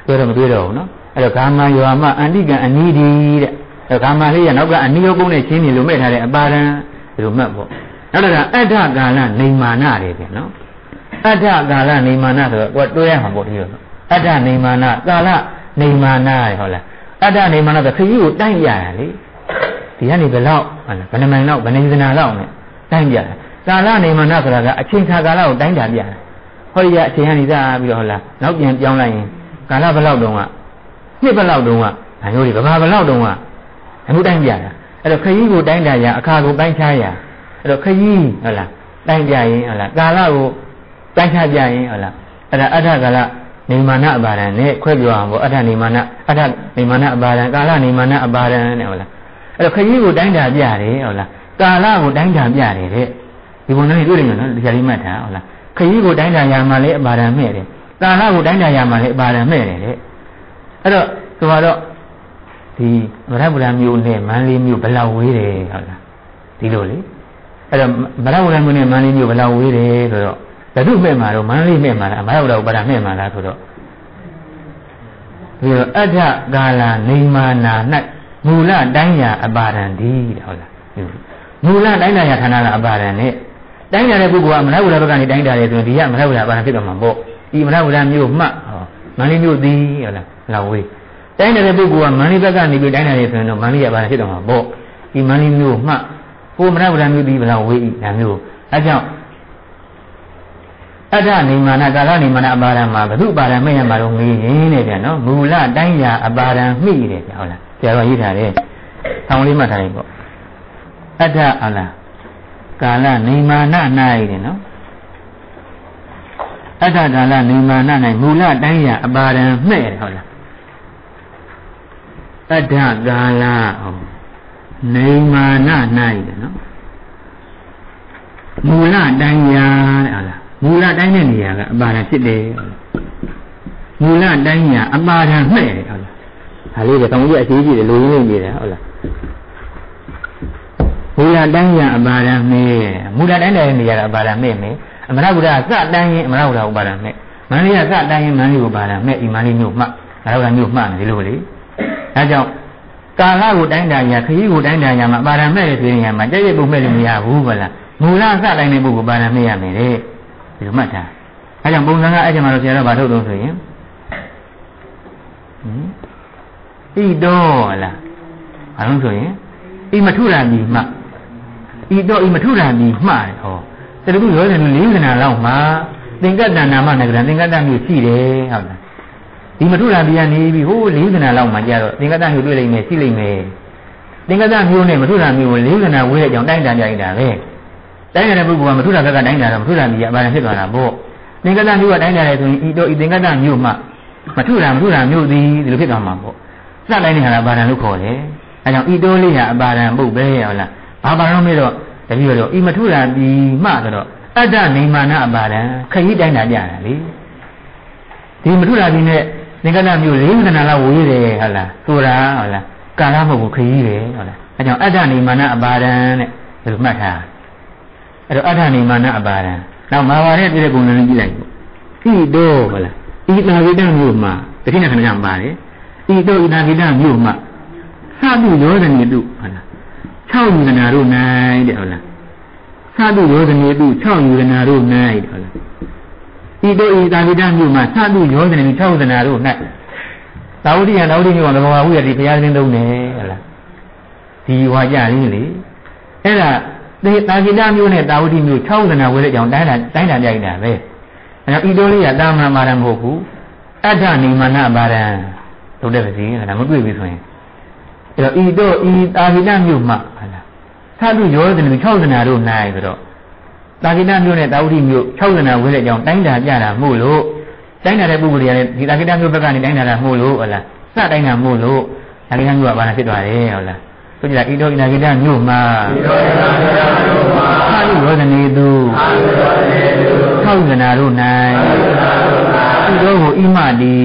ပြောတော့မပြောတော့ဘူးနော်အဲ့တော့ကာမယောမအန္တိကအနည်းဒီတဲ့အဲကာမလေးရနောက်ကအနိယောကုန်းနဲ့ချင်းနေလို့မဲ့ထားတဲ့အပါဒံဒီလိုမှတ်ပေါ့နောက်တစ်ခါအဋ္ဌကာလနေမာနတွေပြန်နော်အဋ္ဌကာလနေမာနဆိုတော့ကိုယ်တွဲရမှာပေါ့ဒီလို အဋ္ဌနေမာနကာလနေမာနရဟုတ်လားအဋ္ဌနေမာနဆိုခရီးကိုတိုက်ရတာလေဒီကနေဘယ်လောက်ဟုတ်လားဘယ်နှမိုင်လောက်ဘယ်နှဇနာလောက်နဲ့တိုက်ပြတာကာလနေမာနဆိုတာကအချိန်ခါကာလကိုတိုင်းတာပြတာဟောဒီကအချိန်ကနေစပြီးတော့ဟုတ်လားနောက်ပြန်ပြောင်းလိုက်ရင်ကာလဘယ်လောက်တုန်းကနှစ်ဘယ်လောက်တုန်းကဒါမျိုးတွေဗမာဘယ်လောက်တုန်းကအမှုတိုင်းပြတာအဲ့တော့ခရီးကိုတိုင်းတာရအခါကိုပိုင်းခြားရအဲ့တော့ခရီးဟုတ်လားတိုင်းပြရင်ဟုတ်လားကာလကိုပိုင်းခြားပြရင်ဟုတ်လားအဲ့ဒါအဋ္ဌကာလ နေမာနအပါဒံနဲ့ခွဲပြောအောင်ပေါ့အဋ္ဌနေမာနအဋ္ဌနေမာနအပါဒံကာလနေမာနအပါဒံနဲ့ဟုတ်လားအဲ့တော့ခရီးကိုတိုင်းတာပြတယ်ဟုတ်လားကာလကိုတိုင်းတာပြတယ်တဲ့ဒီပုံနဲ့တွေ့တယ်နော်တရားလေးမှတ်တာဟုတ်လားခရီးကိုတိုင်းတာရမှာလေအပါဒံမဲ့တယ်ကာလကိုတိုင်းတာရမှာလေအပါဒံမဲ့တယ်တဲ့အဲ့တော့ဆိုတော့ဒီဗရဗုဒ္ဓမျိုးနဲ့မန္လေးမျိုးဘယ်လောက်ဝေးတယ်ဟုတ်လားဒီလိုလေအဲ့တော့ဗရဗုဒ္ဓမျိုးနဲ့မန္လေးမျိုးဘယ်လောက်ဝေးတယ်ဆိုတော့ ဘယ်သူမဲ့မှာတော့မန္လေးမဲ့မှာလားဗရဗုဒ္ဓဥပါဒမဲ့မှာလားဆိုတော့ဒီတော့အဋ္ဌကာလနေမာနာ၌မူလတိုင်းရာအပါဒံဒီတဲ့ဟုတ်လားမူလတိုင်းရာဌာနကအပါဒံနဲ့တိုင်းရတဲ့ပုဂ္ဂိုလ်ကမရဝုဒ္ဓဘက်ကနေတိုင်းတာတယ်ဆိုရင်ဒီကမရဝုဒ္ဓဘာသာဖြစ်တော့မှာပေါ့ဒီမရဝုဒ္ဓမျိုးမှတ်ဟောမန္လေးမျိုးသည်ဟုတ်လားလောက်ဝေးတိုင်းတဲ့ပုဂ္ဂိုလ်ကမန္လိဘက်ကနေပြီးတိုင်းတယ်ဆိုရင်တော့မန္လိရပါဖြစ်တော့မှာပေါ့ဒီမန္လိမျိုးမှကိုမရဗုဒ္ဓမျိုးဒီဘလောက်ဝေးဤဒါမျိုးအဲကြောင့် အတ္တနေမာနကာလနေမာနအပါဒံမှာဘု து ပါဒံမဲ့ရမှာတော့ငေးရင်းတဲ့ဗျာနော်မူလတိုင်းရာအပါဒံမိတယ်ဗျာဟုတ်လားဆရာတော်ရေးထားတယ်ဆောင်းလေးမှတ်ထားရင်ပေါ့အတ္တအလားကာလနေမာန၌တဲ့နော်အတ္တကာလနေမာန၌မူလတိုင်းရာအပါဒံမဲ့တယ်ဟုတ်လားအတ္တကာလနေမာန၌တဲ့နော်မူလတိုင်းရာတဲ့ဟုတ်လား မူလတိုင်းတဲ့နေရာကအပါဒံဖြစ်တယ်မူလတိုင်းရာအပါဒံမှဲ့တယ်ဟုတ်လားဒါလေးကတောင်ကြီးအသေးကြီးတယ်လူရင်းနေတယ်ဟုတ်လားမူလတိုင်းရာအပါဒံမဲမူလတိုင်းတဲ့နေရာကအပါဒံမဲမယ်အမရဗုဒ္ဓစတိုင်းရင်အမရဗုဒ္ဓဥပါဒံမဲမန္လိယစတိုင်းရင်မန္လိဥပါဒံမဲဤမန္လိမြို့မှအရဗုဒ္ဓမြို့မှတယ်ဒီလိုလေအဲကြောင့်ကာလကိုတိုင်းတာညာခရီးကိုတိုင်းတာညာမှာပါရမဲ့တဲ့ဆိုရင်ညာမှာကြက်ရက်ပုံမဲ့လို့မရဘူးဗလားမူလအစတိုင်းတဲ့ပုဂ္ဂိုလ်ပါရမဲ့ရမယ်တဲ့ ဒီလိုမှတ်တာအဲကြောင့်ပုံစံကအဲ့ဒီမှာတော့ဆရာတော်ဗာထုတ်တော့ဆိုရင်ဟင်ဤတော့လားဘာလို့ဆိုရင်ဤမထုရာမီမှဤတော့ဤမထုရာမီမှတယ်ဟောတရခုရောတယ်လေးခဏလောက်မှာသင်္ကတ္တနာမနဂရသင်္ကတ္တမျိုးရှိတယ်ဟုတ်လားဒီမထုလာပြနေပြီဟိုးလေးကနာလောက်မှကြာတော့သင်္ကတမျိုးတွေ့လိမ့်မယ်ရှိလိမ့်မယ်သင်္ကတမျိုးနဲ့မထုလာမျိုးကိုလေးကနာဝဲတဲ့အကြောင်းတိုင်းတာကြိုက်တာပဲ တိုင်းတဲ့ပုဂ္ဂိုလ်ကမထုလာဘက်ကတိုင်းတာတော့မထုလာမျိုးအမှန်ဖြစ်သွားတာပေါ့သင်္ကတမြို့ကတိုင်းတာတယ်ဆိုရင်ဤတော့ဤသင်္ကတမြို့မှမထုတာမထုတာမြို့သည်ဒီလိုဖြစ်သွားမှာပေါ့စတိုင်းနေဟာအပါဒံလို့ခေါ်တယ်အဲကြောင့်ဤတော့လေးဟာအပါဒံပုတ်ပဲဟုတ်လားဘာပါတော့မေးတော့တပည့်တော်ဤမထုတာဒီမှဆိုတော့အတ္တနေမာနအပါဒံခရီးတိုင်းတာကြတာလေဒီမထုတာဒီနဲ့သင်္ကတမြို့လေးမတနာလောက်ဝေးတယ်ဟုတ်လားဆိုတာဟုတ်လားကာလမဟုတ်ဘူးခရီးတယ်ဟုတ်လားအဲကြောင့်အတ္တနေမာနအပါဒံတဲ့ဒီလိုမှတ်ထား အဲ့တော့အတ္တနေမာနအပါဒံနောက်မာပါတဲ့ပြည့်တဲ့ပုံစံလေးကြည့်လိုက်ဤတော့ဟုတ်လားဤနာဂိတမြို့မှာတတိယခဏကပါတယ်ဤတော့ဤနာဂိတမြို့မှာသတုရောဒနေတုဟုတ်လား6ယူဒနာတို့၌တဲ့ဟုတ်လားသတုရောဒနေတု6ယူဒနာတို့၌တဲ့ဟုတ်လားဤတို့ဤသာဝိတမြို့မှာသတုရောဒနေတု6ယူဒနာတို့၌သာဝတိယသာဝတိမြို့ကဘဂဝါဟုရတိဘုရားသခင်သုံးတယ်ဟုတ်လားဒီဝါကြရင်းလေအဲ့ဒါ ဒီတာဂိတမျိုးနဲ့တာဝတိမျိုး6ယူဒနာဝဲတဲ့အကြောင်းတိုင်းတာတိုင်းတာကြိုက်တာပဲအဲ့တော့ဤတို့လေးကတာမန်မာရမဟုတ်ဘူးအဋ္ဌနိမနပါရံတို့တဲ့ပါစီဒါမတွေ့ပြီဆိုရင်အဲ့တော့ဤတို့ဤတာဂိတမြို့မှာဟုတ်လားသတုရောဒနေ6ဇနာတို့၌ဆိုတော့တာဂိတမြို့နဲ့တာဝတိမြို့6ဇနာဝဲတဲ့အကြောင်းတိုင်းတာကြတာမို့လို့တိုင်းတာတဲ့ပုဂ္ဂိုလ်တွေကလည်းဒီတာဂိတမြို့ဘက်ကနေတိုင်းတာတာမို့လို့ဟုတ်လားစတိုင်းတာမို့လို့တာဂိတမြို့ကဘာလဲဖြစ်သွားတယ်ဟုတ်လား ဆိုကြဤတို့ဤတာဂိတမြို့မှာဤတို့ဤတာဂိတမြို့မှာသတုရောဒနေသူသတုရောဒနေသူ6ဇနာတို့၌ဤတို့ကိုဣမတိ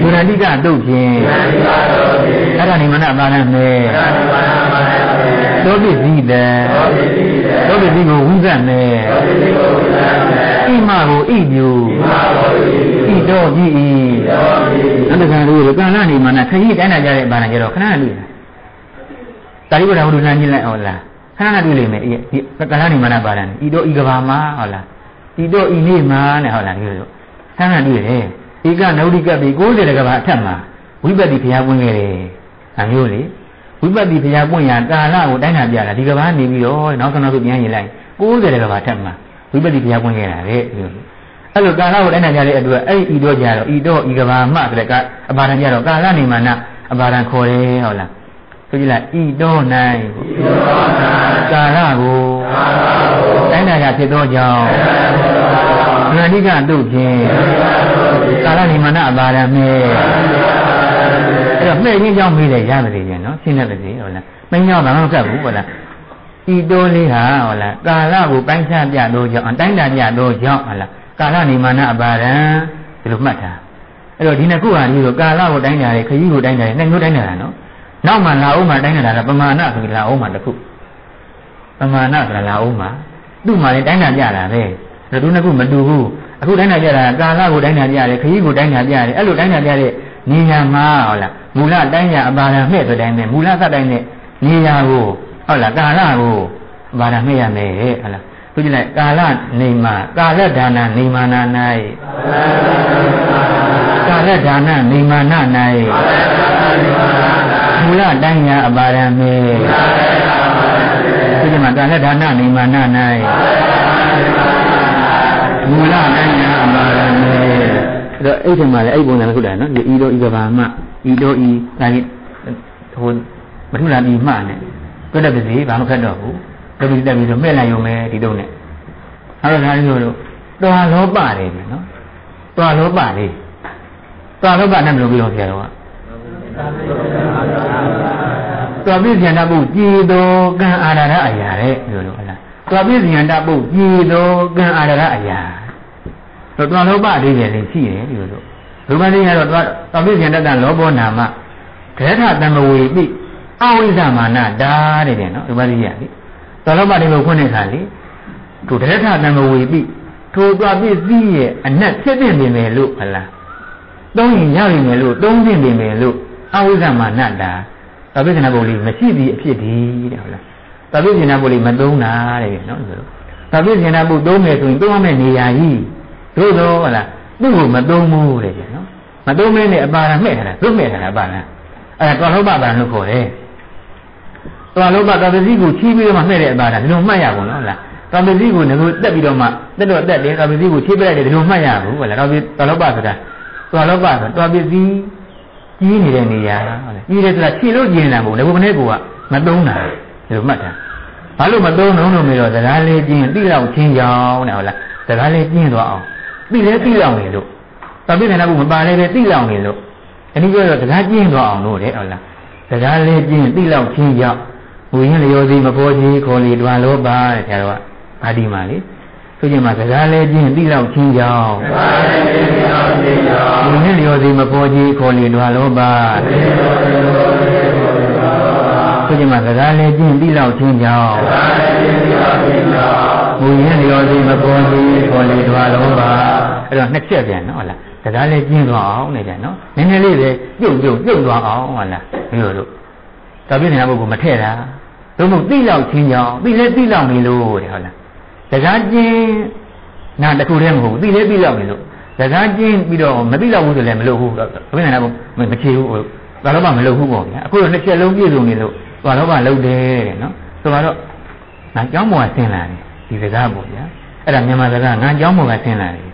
ဘုရားတိကတုတ်ဖြင့်အဲ့ဒါနိမနပါဏမေသောပိစည်းတံသောပိစည်းကိုဝိဇ္ဇမေဣမကိုဣပြုဣတော်ကြည်ဤအန္တကံတို့ကကာလနိမနခရီးတိုင်းလာကြတဲ့ဘာနာကြတော့ခဏတွေ့ တာတာရိပ္ပဒါဝုဒ္ဓနာညလိုက်အောင်လားခဏတွေ့လိမ့်မယ်ဒီကာလနိမနပါဏဤတော့ဤကဘာမှာဟုတ်လားဤတော့ဤနေ့မှာနဲ့ဟုတ်လားဒီလိုဆန်းဆန်းတွေ့တယ်ဧကနௌဒိကပိ60တကဘာအထက်မှာဝိပဿနာဘုရားပွင့်ခဲ့တယ်။အမျိုးလေဝိပဿနာဘုရားပွင့်ရကာလကိုတိုင်းတာပြတာဒီကဘာနေပြီးတော့နောက်ဆုံးနောက်ဆုံးပြန်ရင်လိုက်60တကဘာအထက်မှာဝိပဿနာဘုရားပွင့်ခဲ့တာလေအဲ့လိုကာလကိုတိုင်းတာပြတဲ့အတွက်အဲ့ဒီဤတော့ကြတော့ဤတော့ဤကဘာမှဆိုတဲ့ကအဘာရံကြတော့ကာလနေမာနအဘာရံခေါ်တယ်ဟုတ်လား ဆိုကြည့်လိုက်ဤတော့၌ကာလကိုတိုင်းတာရဖြစ်သောကြောင့်ဉာဏိကတို့ဖြင့်ကာလနိမနအပါရမေအဲ့တော့မဲ့ရင်းကြောင်းမေးတယ်ရမယ်လေကျင်နော်ရှင်းတဲ့ပါစေဟုတ်လားမင်းကြောင်းဘာမှမကတ်ဘူးဟုတ်လားဤတိုးလေးဟာဟုတ်လားကာလကိုပိုင်းခြားပြတော့ကြောင့်အတိုင်းတာပြတော့ကြောင့်ဟုတ်လားကာလနိမနအပါရံဒီလိုမှတ်တာအဲ့တော့ဒီနှစ်ခုဟာဒီလိုကာလကိုတိုင်းတာတယ်ခကြီးကိုတိုင်းတာတယ်နှစ်မျိုးတိုင်းတာနော် နောက်မှလာအောင်မှတိုင်းတာကပမာဏဆိုပြီးလာအောင်မှတစ်ခုပမာဏဆိုတာလာအောင်မှသူ့မှလည်းတိုင်းတာပြတာပဲဒါတို့နှစ်ခုမတူဘူးအခုတိုင်းတာပြတာကာလကိုတိုင်းတာပြတယ်ခရီးကိုတိုင်းတာပြတယ်အဲ့လိုတိုင်းတာပြတဲ့နေညာမှာဟုတ်လားမူလတိုင်းညာအပါဒံမဲ့ဆိုတိုင်းနဲ့မူလသတ်တိုင်းနဲ့နေညာကိုဟုတ်လားကာလကိုအပါဒံမဲ့ရမယ်ဟုတ်လားသူကြည့်လိုက်ကာလနေမှာကာလဒါနနေမာနာ၌ကာလဒါနနေမာနာ၌ မူလတိုင်းညာအပါဒံမဲ့သူကြည့်မှာကာလဒါနနေမာနာ၌မူလတိုင်းညာအပါရမေအဲ့တော့အဲ့ဒီမှာလည်းအဲ့ပုံစံထုတ်တယ်နော်ဒီဤတော့ဤကဘာမှဤတော့ဤဒါကြီးဟိုမထုလာပြီးမှနဲ့တွက်တဲ့ပစီဘာမှခက်တော့ဘူးတပည့်တက်ပြီးတော့မဲ့လိုက်ရုံပဲဒီတော့နဲ့အဲ့ဒါလည်းလို့တော်လောပါတယ်နော်တော်လောပါလေတော်လောပါနဲ့မလို့ပြီးတော့ဆရာတော်က တော်ပြည့်စံတပုကြည်တော်ကံအာရဏအရာတဲ့လို့လို့ဟုတ်လားတော်ပြည့်စံတပုကြည်တော်ကံအာရဏအရာတော့တွာလောဘအသေးတယ်လည်းရှိတယ်ဒီလိုဆိုရူပတိကတော့တွာတော်ပြည့်စံတတ်တဲ့လောဘောနာမဒရထတံမဝေပိအဝိဇ္ဇမာနဒါတဲ့တဲ့နော်ရူပတိရလေတော်လောဘတွေကိုခွင့်တဲ့ခါလေသူဒရထတံမဝေပိထိုတွာပြည့်စည်းရဲ့အနက်ဖြစ်ဖြစ်နေမယ်လို့ဟလားသုံးရင်ရပြီမယ်လို့သုံးဖြစ်နေမယ်လို့ အဝိဇ္ဇမာနဒါတော်ပြည့်စံပုဂ္ဂိုလ်မရှိသည်အဖြစ်ဒီတဲ့ဟုတ်လားတော်ပြည့်စံပုဂ္ဂိုလ်မသုံးတာတဲ့နော်ဆိုတော့တော်ပြည့်စံပုဂ္ဂိုလ်သုံးမယ်ဆိုရင်သုံးရမယ့်နေရာကြီးသို့တော့ဟလားသူ့ကိုမသုံးဘူးတဲ့ကျနော်မသုံးမင်းနဲ့အပါရမဲ့ထားတာသုမဲ့ထားတာအပါရအဲ့ဒါတော်လောဘပါလို့ခေါ်တယ်တော်လောဘတော်ပစ္စည်းကိုချီးပြီးတော့မှမှဲ့တဲ့အပါရဒီလိုမှတ်ရဘူးနော်လားတော်ပစ္စည်းကိုငါတို့တက်ပြီးတော့မှတက်တော့တက်တယ်တော်ပစ္စည်းကိုချီးပလိုက်တယ်ဒီလိုမှတ်ရဘူးဟုတ်လားတော်ပစ္စည်းတော်လောဘဆိုတာတော်လောဘဆိုတော်ပစ္စည်း ကြီးနေတဲ့နေရာဟုတ်လားကြီးတယ်ဆိုတာခြေလို့ကျင်နေတာမဟုတ်ဘူးဘယ်နဲ့ကိုကမသုံးတာဒီလိုမှတ်တာဘာလို့မသုံးလုံးလို့မေးတော့စကားလေးချင်းတိလောက်ချင်းကြောင်းတဲ့ဟုတ်လားစကားလေးပြင်းသွားအောင်ပြီးလဲပြီးလောက်နေလို့သပိဋကနာဘုမပါလဲပဲပြီးလောက်နေလို့အနည်းပြောတော့စကားပြင်းသွားအောင်လို့တဲ့ဟုတ်လားစကားလေးပြင်းပြီးလောက်ချင်းကြောင့်ဘုရင်လျော်စီမပေါ်ကြီးခေါ်လေတွာလောပါတဲ့ဆရာတော်ကအာဒီမာလေ ဆိုကြမှာစကားလေးပြင်းပြီးလောက်ချင်းကြောင့်စကားလေးပြင်းပြီးလောက်ချင်းကြောင့်ဘုရင်လျော်စီမပေါ်ကြီးခေါ်လေတွာလောပါဆိုကြမှာစကားလေးပြင်းပြီးလောက်ချင်းကြောင့်စကားလေးပြင်းပြီးလောက်ချင်းကြောင့်ဘုရင်လျော်စီမပေါ်ကြီးခေါ်လေတွာလောပါအဲ့တော့နှစ်ချက်ပြန်နော်ဟုတ်လားစကားလေးပြင်းသွားအောင်နေကြနော်နည်းနည်းလေးပဲပြုတ်ပြုတ်ပြုတ်သွားအောင်ဟုတ်လားမျိုးတို့ဒါပြည့်နေတာပုဂ္ဂိုလ်မထည့်တာသို့မဟုတ်တိလောက်ချင်းကြောင့်တိလဲတိလောက်နေလို့တဲ့ဟုတ်လား စကားကျင်းနာတခုတည်းမဟုတ်ဘူးတိလဲတိလောက်နေလို့စကားကျင်းပြီးတော့မတိလောက်ဘူးဆိုလည်းမလုပ်ဘူးတော့ပြည့်နေတာပုဂ္ဂိုလ်မချေဘူးဘာလို့မှမလုပ်ဘူးပေါ့ဗျာအခုတော့နှစ်ချက်လုံးပြည့်စုံနေလို့ဘာလို့မှလုပ်တယ်တဲ့နော်ဆိုတော့ငါကြောင်းပေါ်ကဆင်းလာတယ်ဒီစကားပေါ့ဗျာအဲ့ဒါမြန်မာစကားငါကြောင်းပေါ်ကဆင်းလာတယ်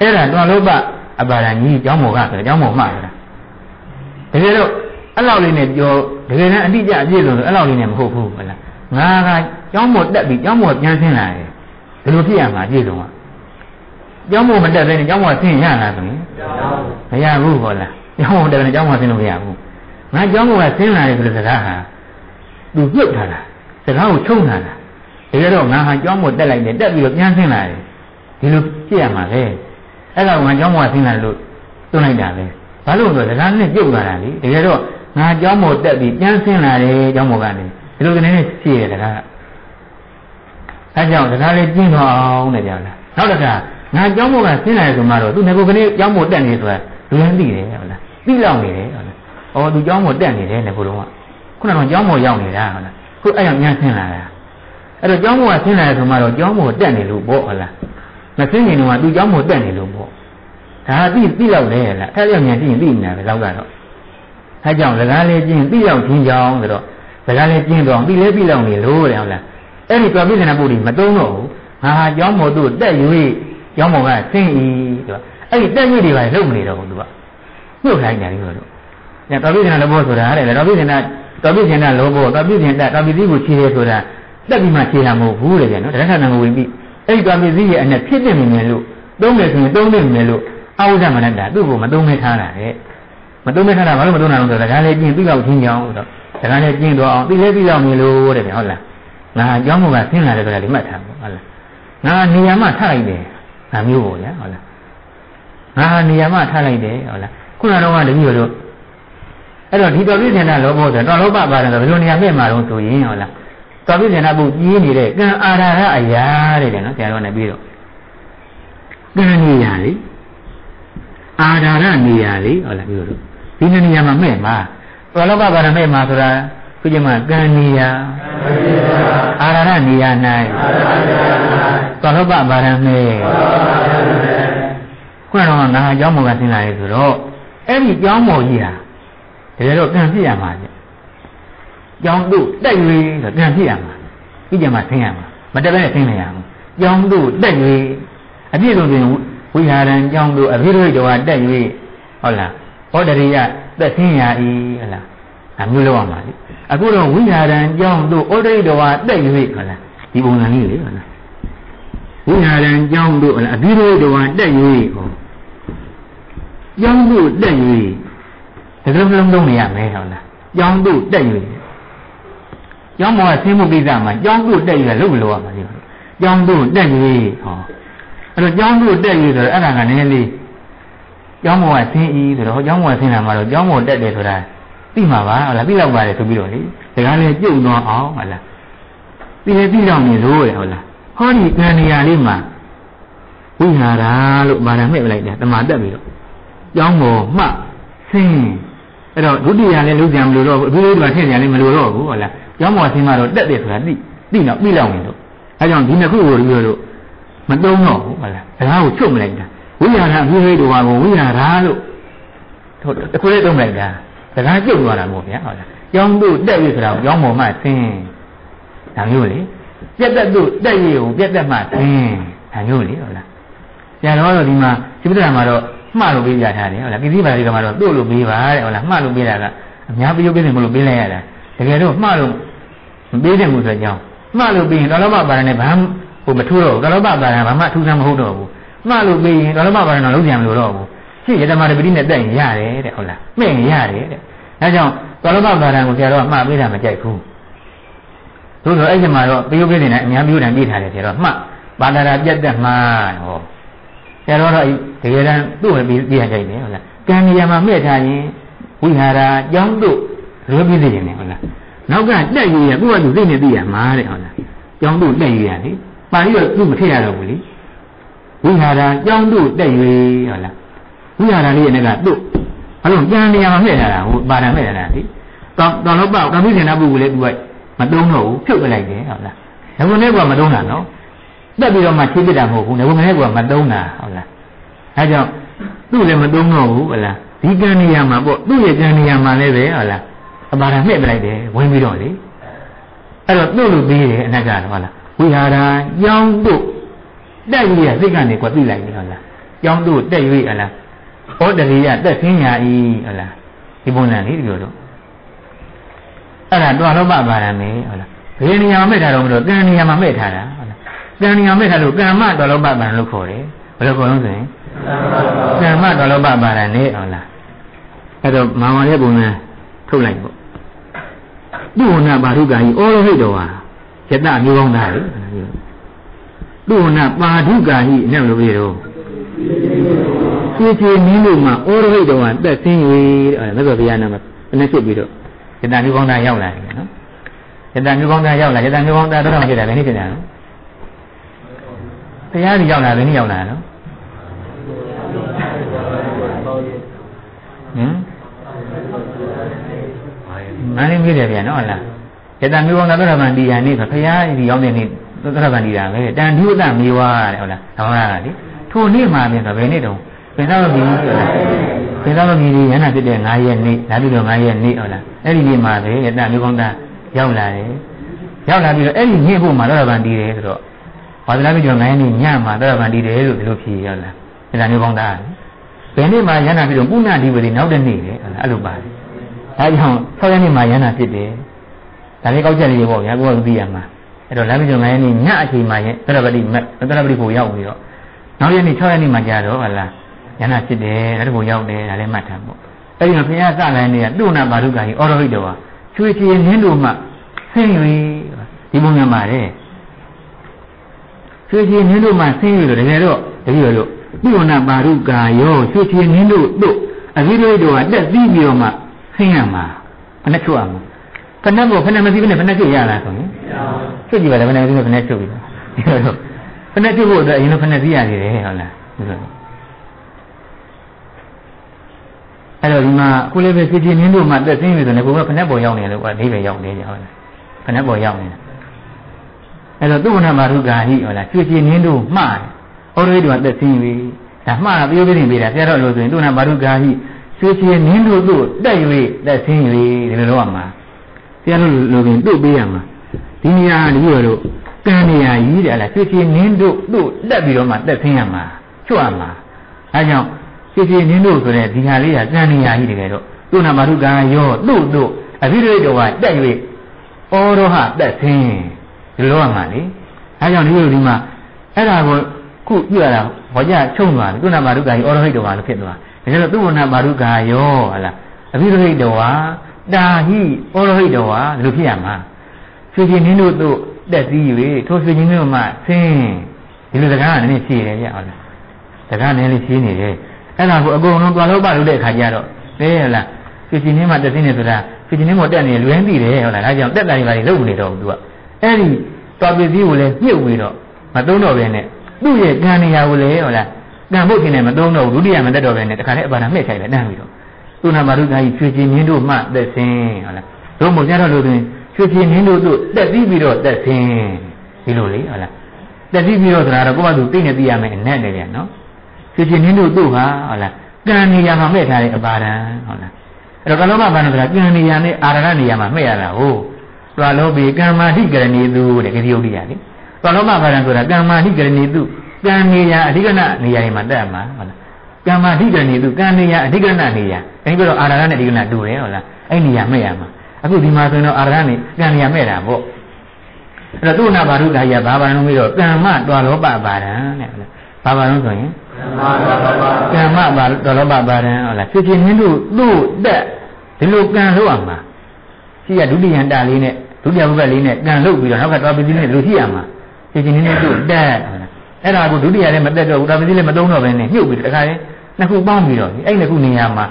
အဲ့ဒါတွာလောဘအပါဒကြီးကြောင်းမောကဆိုကြောင်းမောမှားတာတကယ်တော့အဲ့လောက်လေးနဲ့ပြောတကယ်တမ်းအတိအကျအပြည့်လို့အဲ့လောက်လေးနဲ့မဟုတ်ဘူးဟုတ်လား ငါကကျောင်းပေါ်တက်ပြီးကျောင်းပေါ်ပြန်ဆင်းလာတယ်ဘယ်လိုဖြစ်ရမှာပြည့်စုံอ่ะကျောင်းပေါ်မတက်ဘဲနဲ့ကျောင်းပေါ်ဆင်းရလားသမီးမရဘူးဟောလားကျောင်းပေါ်တက်ဘဲနဲ့ကျောင်းပေါ်ဆင်းလို့မရဘူးငါကျောင်းပေါ်ကဆင်းလာတယ်ဆိုတဲ့စကားဟာသူပြုတ်ထားတာစကားကိုချုံထားတာတကယ်တော့ငါဟာကျောင်းပေါ်တက်လိုက်တယ်တက်ပြီးတော့ပြန်ဆင်းလာတယ်ဒီလိုဖြစ်ရမှာလေအဲ့တော့ငါကျောင်းပေါ်ကဆင်းလာတယ်လို့တွန်းလိုက်တာပဲဘာလို့လဲဆိုတော့စကားနဲ့ပြုတ်လာတာလေတကယ်တော့ငါကျောင်းပေါ်တက်ပြီးပြန်ဆင်းလာတယ်ကျောင်းပေါ်ကနေ ဒီလိုကနေကြည့်ရတာကအဲကြောင့်တရားလေးပြင်းတော့အောင်တဲ့ပြန်လားနောက်တစ်ခါငါကြောင်းမို့ကဆင်းလာရဆိုမှတော့သူငါကိုကနေကြောင်းမို့တက်နေဆိုတာလူရင်းသိတယ်ဟုတ်လားသိလောက်နေတယ်ဟုတ်လားအော်သူကြောင်းမို့တက်နေတယ်လေဘုလုံးကခုနကကြောင်းမို့ရောက်နေတာဟုတ်လားခုအဲ့ရောက်ညာဆင်းလာတာအဲ့တော့ကြောင်းမို့ကဆင်းလာရဆိုမှတော့ကြောင်းမို့တက်နေလို့ပေါ့ဟုတ်လားမဆင်းနေတော့သူကြောင်းမို့တက်နေလို့ပေါ့ဒါသိသိလောက်တယ်လားအဲ့ရောက်ညာသိရင်သိနေတာပဲလောက်ကတော့အဲကြောင့်လကားလေးချင်းသိရောက်ချင်းကြောင်းဆိုတော့ စကားလည်းပြင်းတော့ပြီလဲပြီလောက်နေလို့တယ်ဟုတ်လားအဲ့ဒီတော်ပြိဿနာပုဒ်ဒီမတုံးတော့ဘူးငါဟာကျောင်းမော်သူ့တက်ယူ၍ကျောင်းမော်ကဆင်းဤသူကအဲ့ဒီတက်ယူတွေပါလုံမနေတော့ဘူးသူကညှို့လိုက်တယ်လို့တို့ညတော်ပြိဿနာလောဘောဆိုတာအဲ့ဒါတော်ပြိဿနာတော်ပြိဿနာလောဘောတော်ပြိဿနာတော်ပြိသိကိုခြေရဲဆိုတာတက်ပြီးမှခြေတာမဟုတ်ဘူးတဲ့နော်တရားခဏငဝင်ပြီးအဲ့ဒီတော်ပြိသိရဲ့အနဲ့ဖြစ်တဲ့မြင်တယ်လို့သုံးတယ်ဆိုရင်သုံးတယ်မြင်လို့အဝိဇ္ဇမနတ္တသူ့ကိုမသုံးမဲထားတာတဲ့မသုံးမဲထားတာဘာလို့မသုံးတာလဲဆိုတော့ဒါလည်းပြင်သူ့ကောက်ချင်းကြောင်းဆိုတော့ ဒါကလည်းကျင့်တော့အောင်ပြီးလဲပြီးတော့မြင်လို့တဲ့ဟုတ်လားငါအကြောင်းမို့ကဆင်းလာတယ်ဆိုတာဒီမှတ်ထားပေါ့ဟုတ်လားငါနေရာမှထားလိုက်တယ်ဒါမျိုးပေါ့ဗျာဟုတ်လားငါနေရာမှထားလိုက်တယ်ဟုတ်လားခုနကတော့ကတပည့်တို့အဲ့တော့ဒီတော်ပြည့်စင်တာလောဘောဆိုတော့လောဘပါတယ်ဆိုဘယ်လိုနေရာမဲ့မှာတော့ဆိုရင်ဟုတ်လားတော်ပြည့်စင်တာပုကြီးနေတဲ့ကံအာရရအရာတဲ့နော်ဆရာတော်နဲ့ပြီးတော့ကံနေရာလေအာဓာရနေရာလေဟုတ်လားပြောလို့ဒီနေရာမှာမဲ့မှာ တော်လောကဘာရမဲ့မှာဆိုတာခုကျမှကံနေရာအာဓာရနေရာ၌တော်လောကဘာရမဲ့ခုနကငါအကြောင်းမောကဆင်းလာရေဆိုတော့အဲ့ဒီကြောင်းမောကြီးဟာတကယ်တော့ကံပြရမှာလေကြောင်းတို့တက်၍ဆိုကံပြရမှာပြီးကြမှာဆင်းရမှာမတက်ဘဲနဲ့ဆင်းနေရဘူးကြောင်းတို့တက်၍အပြည့်စုံပြင်ဝိဟာရံကြောင်းတို့အភិရိတော်တက်၍ဟုတ်လားဟောတရိယ သက်ဆင်းရ၏ဟုတ်လားအမျိုးလောက်အောင်ပါလေအခုတော့ဝိဟာရံကြောင်းတို့ဩဒရိတော်တက်၍ဟုတ်လားဒီပုံစံလေးလေဟုတ်လားဝိဟာရံကြောင်းတို့ဟုတ်လားအភិရိတော်တက်၍ဟောကြောင်းတို့တက်၍ဒီလိုလုံးလုံးနေရမယ်ဟုတ်လားကြောင်းတို့တက်၍ကျောင်းမောဆင်းမှုကိစ္စမှာကျောင်းတို့တက်ရလို့မလို့ရပါဘူး။ကျောင်းတို့တက်ရဟောအဲ့တော့ကျောင်းတို့တက်ရဆိုတော့အဲ့ဒါကနည်းနည်းလေး ကျောင်းမောကဆင်းဤဆိုတော့ကျောင်းမောဆင်းလာမှာတော့ကျောင်းမောတက်တယ်ဆိုတာသိမှာပါဟုတ်လားသိတော့ပါတယ်ဆိုပြီးတော့လေဒါကလည်းပြုတ်သွားအောင်ဟုတ်လားသိလေသိတော့နေလို့ရဟုတ်လားဟောဒီကံနေရာလေးမှာဝိဟာရလို့မာရမဲ့လိုက်တယ်တမာတက်ပြီးတော့ကျောင်းမောမှဆင်းအဲ့တော့ဒုတိယလည်းလုံးကြံမလို့တော့ဘူးအပြီးလေးကထည့်ကြလည်းမလို့တော့ဘူးဟုတ်လားကျောင်းမောဆင်းကတော့တက်တယ်ဆိုတာသိသိတော့သိလောက်နေလို့အဲကြောင့်ဒီနှစ်ခုကိုပြောလို့မသုံးတော့ဘူးဟုတ်လားစကားကိုချုပ်မလိုက်တာ ဝိညာဏအပြီးဟိတော်ကဝိညာဏလို့ဟုတ်တခုလေးသုံးလိုက်တာစကားကျုပ်သွားတာမို့ဗျာဟုတ်လားကျောင်းတို့တက်ပြီဆိုတာကိုကျောင်းပေါ်မှဆင်းဒါမျိုးလေပြက်တက်တို့တက်ရကိုပြက်တက်မှဆင်းဒါမျိုးလေဟုတ်လားဆရာတော်တော့ဒီမှာစိပ္ပဒမှာတော့မှားလို့ပေးကြထားတယ်ဟုတ်လားကိတိပါဠိကမှာတော့တို့လို့ပေးပါတဲ့ဟုတ်လားမှားလို့ပေးတာကအများပြုတ်ပေးတယ်မလို့ပေးလိုက်ရတာတကယ်တော့မှားလို့မပေးတယ်မှုဆိုကြောင်းမှားလို့ပြီးရင်တော်တော်မှပါရနဲ့ဘာဟိုမထူးတော့ဘူးကလောဘပါဒံဘာမှထူးဆန်းမဟုတ်တော့ဘူး မှားလို့ပြီးရင်ကလောဘပါဒံတော့လုံးကြံမလို့တော့ဘူးရှင်းယတမတပတိနဲ့တက်ရင်ရတယ်တဲ့ဟုတ်လားမဲ့ရင်ရတယ်တဲ့အဲကြောင့်ကလောဘပါဒံကိုဆရာတော်ကမှားပေးတာမကြိုက်ဘူးသို့သောအဲ့ဒီမှာတော့ပြုတ်ပြည့်နေတဲ့အများမျိုးတန်ပြည့်ထားတယ်ဆရာတော်မှတ်ပါဒရာပြတ်သက်မှာဟောဆရာတော်တော့တကယ်တမ်းသူ့ဝင်ပြီးပြရကြိုက်တယ်ဟုတ်လားကံနေရာမှာမဲ့ထားရင်ဝိဟာရာကြောင်းတို့လွယ်ပြီးသိနေတယ်ဟုတ်လားနောက်ကတက်ရရသူ့ကသူသိနေသိရမှာတဲ့ဟုတ်လားကြောင်းတို့တက်ရရလေပါဠိတော့သူ့မထည့်ရတော့ဘူးလေ ဝိဟာရာကြောင်းတို့တက်ရဟုတ်လားဝိဟာရာလေးရဲ့ကသူ့အလုံးကံနေရာမှာမဲ့ထားတာဟိုပါဒံမဲ့ထားတာလေတော်တော်တော့ပေါ့ကံပြီးနေတာပုဂ္ဂိုလ်လေသူကမတုံးတော့ဘူးဖြုတ်ပြလိုက်တယ်ဟုတ်လားငကုနဲ့ကမတုံးတာနော်တက်ပြီးတော့မှချိပစ်တာမဟုတ်ဘူးငကုနဲ့ကမတုံးတာဟုတ်လားအဲကြောင့်သူ့လည်းမတုံးတော့ဘူးဟုတ်လားဒီကံနေရာမှာပေါ့သူ့ရဲ့ကံနေရာမှာလည်းပဲဟုတ်လားအပါဒံမှဲ့ပြလိုက်တယ်ဝင်ပြီးတော့လေအဲ့တော့သူ့လိုပြီးတယ်အနက်ကဟုတ်လားဝိဟာရာကြောင်းတို့ တက်ရရစိတ်ကနေကွာသိလိုက်ပြီဟုတ်လားကြောင်းတို့တက်၍ဟုတ်လားဟောတရိယတက်ဆင်းညာဤဟုတ်လားဒီပုံစံလေးဒီလိုတော့အဲ့ဒါတွာလောဘပါရမယ်ဟုတ်လားဘယ်နေရာမှာမဲ့ထားတော့မလို့ကံနေရာမှာမဲ့ထားတာဟုတ်လားကံနေရာမဲ့ထားလို့ကံမတွာလောဘပါရလို့ခေါ်တယ်ဘယ်လိုခေါ်လို့ဆိုရင်ကံမတွာလောဘပါရနဲ့ဟုတ်လားအဲ့တော့မာဝရဲ့ပုံစံထုတ်လိုက်ပေါ့သူဝနာပါရုကံကြီးဩရဟိတောဟာယတမျိုးကောင်းသားလေ သူဝနာပါဒုကံကြီးနဲ့လိုပြေတော့ခြေခြေနင်းလို့မှဩရဟိတောဟာတက်ဆင်း၍တဲ့မြတ်စွာဘုရားနာမှာနည်းဖြစ်ပြီးတော့ယတမျိုးကောင်းသားရောက်လာတယ်နော်ယတမျိုးကောင်းသားရောက်လာယတမျိုးကောင်းသားတော့မှဖြစ်တယ်ဘယ်နည်းဖြစ်တယ်နော်တရားကြီးရောက်လာဘယ်နည်းရောက်လာနော်ဟမ်မန္တလေးမြို့တယ်ဗျာနော်ဟုတ်လားယတမျိုးကောင်းသားတော့မှဒီဟာနေဆိုဖရာဒီရောက်တဲ့နေ့ သရဗန္ဒီတာပဲတန်ဓုတမေဝါတဲ့ဟုတ်လားဟောတာလေထိုနေ့မှာပြင်ဆိုဘယ်နေ့တုန်းပင်သာမပြီပင်သာမပြီရဟနာဖြစ်တဲ့9ရက်နေ့ဒါပြီးတော့9ရက်နေ့ဟုတ်လားအဲ့ဒီနေ့မှာပဲယတမျိုးကောင်းသားရောက်လာတယ်ရောက်လာပြီးတော့အဲ့ဒီညဖို့မှာသရဗန္ဒီတယ်ဆိုတော့ဘာသာပြီးတော့9ရက်နေ့ညမှာသရဗန္ဒီတယ်လို့ဒီလိုဖြေရောက်လာယတမျိုးကောင်းသားဘယ်နေ့မှာရဟနာပြီးတော့ပုဏ္ဏဒီပတိနောက်တဲ့နေ့လေဟုတ်လားအဲ့လိုပါတယ်အဲကြောင့်6ရက်နေ့မှာရဟနာဖြစ်တယ်ဒါလေးကောက်ချက်လေးပေါ့ဗျာကိုယ်ကသိရမှာ အဲ့တော့လမ်းမကျော်9ရက်နေ့ညအချိန်မှာရင်သရပတိမသရပတိကိုရောက်ပြီးတော့နောက်ရက်နေ့6ရက်နေ့မှာကြာတော့ဟလားယန္နာဖြစ်တယ်အဲ့ဒါကိုရောက်တယ်ဒါလည်းမှတ်ထားပေါ့အဲ့ဒီတော့ဘုရားစလိုင်းနေကတုဏဘာဒုက္ခကြီးအော်ရဟိတောဟာချွေချေနင်းတို့မှဆင်း၍ဒီပုံများပါတယ်ချွေချေနင်းတို့မှဆင်း၍တော့တကယ်တော့တကယ်လို့တုဏဘာဒုက္ခရောချွေချေနင်းတို့တို့အဘိဓိတို့ကတက်ပြီးပြီးတော့မှဆင်းရမှာဘယ်နဲ့ချွတ်ရမှာဖဏကိုဖဏမသိဘဲနဲ့ဖဏချွတ်ရလားဆိုရင် ချွတ်ကြည့်ပါလေဖဏမသိဘဲဖဏချွတ်ပြီဖဏချွတ်ဖို့အတွက်အရင်ကဖဏသိရနေတယ်ဟုတ်လားအဲ့တော့ဒီမှာအခုလည်းပဲစီပြင်းင်းတို့မှတက်သိပြီဆိုရင်ကိုကဖဏပေါ်ရောက်နေတယ်လို့ကအိဗယ်ရောက်နေကြဟုတ်လားဖဏပေါ်ရောက်နေတယ်အဲ့တော့သူ့ဝဏမာရုကာဟိဟုတ်လားချွတ်ပြင်းင်းတို့မှားတယ်ဩရိတို့ကတက်သိပြီဒါမှားတာပြောပြနေပြီဒါဆရာတော်လို့ဆိုရင်သူ့နာမာရုကာဟိဆွေချေနင်းတို့တို့တက်၍တက်ဆင်း၍ဒီလိုတော့မှာတရားလို့လိုပင်တို့ပေးရမှာ ဒီနေရာဒီလိုတို့ကံနေရာကြီးတယ်လားဆွေချေနင်းတို့တို့တက်ပြီးတော့မှတက်ဆင်းရမှာချွတ်ရမှာအဲကြောင့်ဆွေချေနင်းတို့ဆိုတဲ့ဒီဟာလေးကကံနေရာကြီးတကယ်တော့သူ့နာမရုကံရောတို့တို့အဘိဓိတော်ကတက်၍ဩရောဟတက်ဆင်းဒီလိုရမှာလေအဲကြောင့်ဒီလိုဒီမှာအဲ့ဒါကိုခုပြရတာဟောကြချုပ်သွားတယ်သူ့နာမရုကံရောဩရောဟိတော်ကလည်းဖြစ်သွားဒါကြလို့သူ့ဝဏပါရုကာယောဟလားအဘိဓိဟိတောဝါတာဟိဩရဟိတောဝါဒီလိုဖြစ်ရမှာ ဆွေချင်းနင်းတို့တို့တက်စည်း၍ထိုဆွေချင်းတို့မှဆင်းဒီလိုစကားကလည်းရှိတယ်ကြဟုတ်လားစကားနည်းလေးရှိနေတယ်အဲ့ဒါကိုအကုန်လုံးတွာလို့ပါလို့တဲ့အခါကျတော့သိရလားဆွေချင်းနင်းမှတက်စည်းနေဆိုတာဆွေချင်းနင်းကိုတက်နေလွယ်သိတယ်ဟုတ်လားဒါကြောင့်တက်တာတွေပါလေလုံနေတော့ဘူးသူကအဲ့ဒီတော်ပစ္စည်းကိုလည်းညှို့ပြီးတော့မသုံးတော့ဘဲနဲ့သူ့ရဲ့ကံနေရာကိုလည်းဟုတ်လားကံဖို့ခင်နဲ့မသုံးတော့ဘူးဒုတိယမတက်တော့ပဲနဲ့တခါတည်းအပါဒမှဲ့ထိုင်ပဲတန်းပြီးတော့သူနာမရုသာကြီးရွှေချင်းမြင်းတို့မှသက်ဆင်းဟုတ်လားတို့မို့ကြတော့လို့တွင် ရွှေချင်းမြင်းတို့တို့တက်ပြီးပြီးတော့သက်ဆင်းဒီလိုလေဟုတ်လားတက်ပြီးပြီးတော့ဆိုတာတော့ကိုယ့်ဘာသူသိနေသိရမယ်အနဲ့တယ်ပြန်နော်ရွှေချင်းမြင်းတို့တို့ဟာဟုတ်လားကံနေရာမှာမှဲ့ထားတဲ့အပါဒံဟုတ်လားအဲ့တော့ကလောဘဘာနဆိုတာကံနေရာနဲ့အာရဏနေရာမှာမှဲ့ရတာဟုတ်သွားလောဘီကမ္မာဟိကရဏီသူတဲ့ကတိယုတ်တရားလေသွားလောဘဘာနဆိုတာကမ္မာဟိကရဏီသူကံနေရာအဓိကနနေရာတွေမှာတက်မှာဟုတ်လားကံမာအဓိကနေသူကံနေရာအဓိကနနေရာအဲဒီကတော့အာရဏနဲ့အဓိကနတူတယ်ဟုတ်လားအဲ့နေရာမဲ့ရမှာ အခုဒီမှာဆိုရင်တော့အာရဏနဲ့ကံနေရာမဲ့တာပေါ့အဲ့တော့သူနာဘာရုကာယဘာဘာလုံးပြီးတော့ကမ္မတော်လောပပါဒံတဲ့ဘာဘာလုံးဆိုရင်ကမ္မဘာတော်လောပပါဒံဟုတ်လားဖြစ်ဖြစ်နင်းတို့သူ့တက်ဒီလိုကံလို့အောင်မှာရှိရဒုတိယတာလေးနဲ့ဒုတိယဘုဘက်လေးနဲ့ကံလို့ပြီးတော့နောက်ကတော်ပစ္စည်းနဲ့လူရှိရမှာဖြစ်ဖြစ်နင်းတို့သူ့တက်ဟုတ်လားအဲ့ဒါကိုဒုတိယလည်းမတက်တော့ဘူးတော်ပစ္စည်းလည်းမသုံးတော့ဘဲနဲ့ညှုပ်ပြီးတခါရင်နှစ်ခုပေါင်းပြီးတော့အဲ့နှစ်ခုနေရာမှာ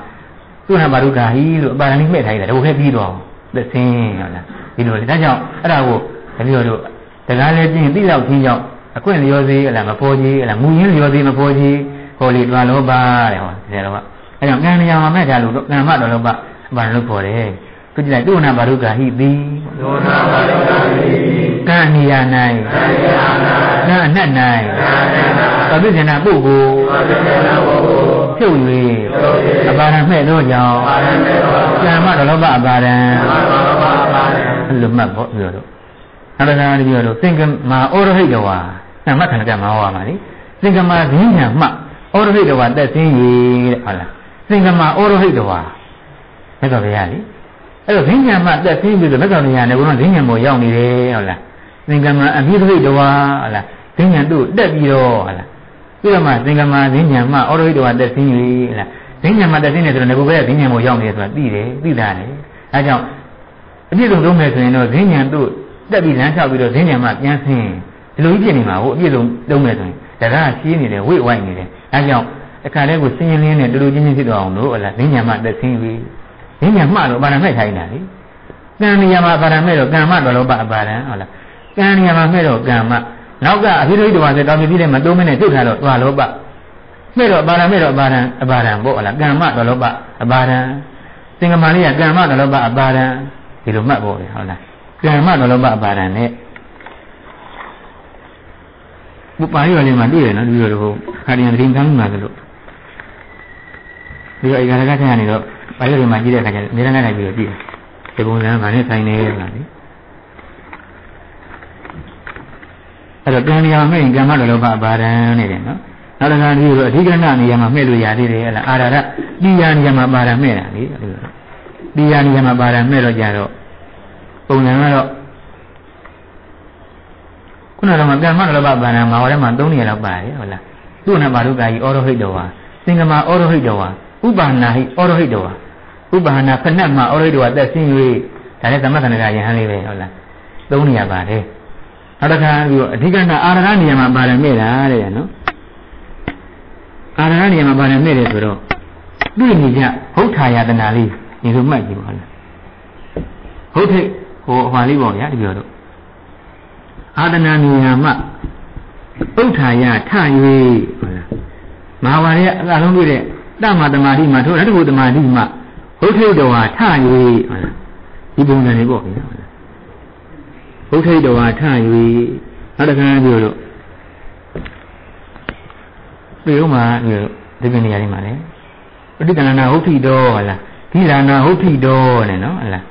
သူနာဘာရုကာဟိလို့အပါဒဏ်လေးမှဲ့ထားရတယ်ဒါကိုလည်းပြီးတော့ သက်စင်းဟုတ်လားဒီလိုလေဒါကြောင့်အဲ့ဒါကိုတပည့်တော်တို့တကားလည်းပြင်တိလောက်ချင်းကြောင့်အခွင့်လျောသေးအလားမပေါ်ကြီးအလားမူရင်းလျောသေးမပေါ်ကြီးဟောလေတွာလောပါတဲ့ဟောဒီလိုကအဲ့ကြောင့်ကံနေရာမှာမဲ့ကြလို့ကံမတော်လောပါဘာလို့ပေါ်တယ်သူကြည့်လိုက်ဒုနာဘာရုကာဟိတိဒုနာဘာရုကာဟိတိကံနေရာ၌ကံနေရာ၌ကံအနတ်၌ကံအနတ်၌သဗ္ဗဇဏပုဂ္ဂိုလ်သဗ္ဗဇဏပုဂ္ဂိုလ် ဖြုတ်၍အပါရမဲ့သောကြောင့်ကံမတော်လောဘအပါရံအဲ့လိုမှတ်ဖို့ပြောတော့အရဟံပြောတော့သင်္ကမာဩရဟိတဝါနမခဏကမှာဟောပါလိသင်္ကမာဈဉ္ညာမှဩရဟိတဝါတက်စင်းရည်တဲ့ဟုတ်လားသင်္ကမာဩရဟိတဝါမြတ်စွာဘုရားလေအဲ့တော့ဈဉ္ညာမှတက်စင်းပြီးတော့မြတ်စွာဘုရားနဲ့ဘုရားဈဉ္ညာမို့ရောက်နေတယ်ဟုတ်လားသင်္ကမာအမိသဟိတဝါဟုတ်လားဈဉ္ညာတို့တက်ပြီးတော့ဟုတ်လား ပြီးတော့မှသင်္ကမာဈဉ္ညာမှဩရဟိတဝါတက်စင်းရည်ဟုတ်လားဈဉ္ညာမှတက်စင်းနေဆိုတော့ငါကဘယ်ဈဉ္ညာမို့ရောက်နေတယ်ဆိုတာသိတယ်သိတာလေအဲကြောင့်အပြည့်စုံလုံးမယ်ဆိုရင်တော့ဈဉ္ညာတို့တက်ပြီးလမ်းလျှောက်ပြီးတော့ဈဉ္ညာမှပြန်ဆင်းဒီလိုကြီးဖြစ်နေမှာကိုအပြည့်စုံလုံးမယ်ဆိုရင်ဒါကရှင်းနေတယ်ဝိဝိုက်နေတယ်အဲကြောင့်အခါတည်းကိုစင်းရင်လင်းနဲ့တူတူချင်းချင်းဖြစ်သွားအောင်လို့ဟလားဈဉ္ညာမှတက်ဆင်းပြီးဈဉ္ညာမှတော့ပါရမဲ့ထိုင်တာလေကံနေရာမှာပါရမဲ့တော့ကံမတော်လို့ပါပါရန်ဟုတ်လားကံနေရာမှာမဲ့တော့ကံမ နောက်ကအဖိရိတဝါဆိုတောင်ပြည်နဲ့မတုံးမနဲ့ထုတ်ထားတော့သွားလို့ပါမဲ့တော့ပါရမဲ့တော့အပါရန်အပါရန်ပေါ့ဟုတ်လားကံမတော်လို့ပါအပါရန်သင်္ကမာလေးကကံမတော်လို့ပါအပါရန်ဒီလိုမှတ်ဖို့လေဟုတ်လားကံမတော်လို့ပါအပါရန်နဲ့ဘုပါရီဝလေးမှာတွေ့ရနော်ဒီလိုတော့ခါရင်တရင်ကမ်းမှာဆိုလို့ဒီတော့ဧကရကထရနေတော့ပါရီဝလေးမှာကြည့်တဲ့အခါကျနေရနိုင်ပြီးတော့ကြည့်တယ်ဒီပုံစံကငါနဲ့ဆိုင်နေရတာလေ အဲ့တော့ကံနေရာမဲ့ရင်ကံမတော်လို့ပါအပါရန်နေတယ်နော်နောက်တစ်ခါဒီလိုအဓိကရဏနေရာမှာမှဲ့လို့ရသေးတယ်ဟဲ့လားအာရရတိယာနေရာမှာပါရမှဲ့တာလေတိယာနေရာမှာပါရမှဲ့တော့ကြတော့ပုံစံကတော့ခုနကတော့ကမ္မရဘဗန္နမှာဟောထဲမှာ၃နေရာလောက်ပါတယ်ဟုတ်လားသူ့နဲ့ဘာလို့ကာကြီးဩရဟိတဝါသင်္ကမာဩရဟိတဝါဥပါဏာဟိဩရဟိတဝါဥပါဏာဖဏတ်မှာဩရဟိတဝါသက်ဆင်း၍ဒါလည်းသမထနာကယဟန်လေးပဲဟုတ်လား၃နေရာပါတယ် နောက်တစ်ခါပြီးတော့အဓိကနာအာရဏနေရာမှာပါတယ်မဲ့တာတဲ့နော်အာရဏနေရာမှာပါတယ်မဲ့တယ်ဆိုတော့တွေ့နေကြဘုဋ္ဌာယတနာလေးဒီလိုမှတ်ကြည့်ပါလားဘုဋ္ဌိဟိုအမှားလေးပေါ့ဗျာဒီပြောတော့အာတနာနေရာမှဥဋ္ဌာယထ၍ဟုတ်လားမဟာဝါရဲ့အလုံးတွေ့တဲ့တမတမာတိမှာထို့ရတ္တဘုတမာတိမှာဘုထိတ်တော်ဟာထ၍ဟုတ်လားဒီပုံစံလေးပေါ့ဗျာဟုတ်လား ဘုထိတ်တော်ဟာထ၍နောက်တစ်ခါပြောလို့ပြေဦးမှာဒီပင်နေရာလေးမှာလေပဋိက္ခဏနာဟုတ်ထိတော်ဟုတ်လားဒီလာနာဟုတ်ထိတော်နဲ့နော်ဟုတ်လား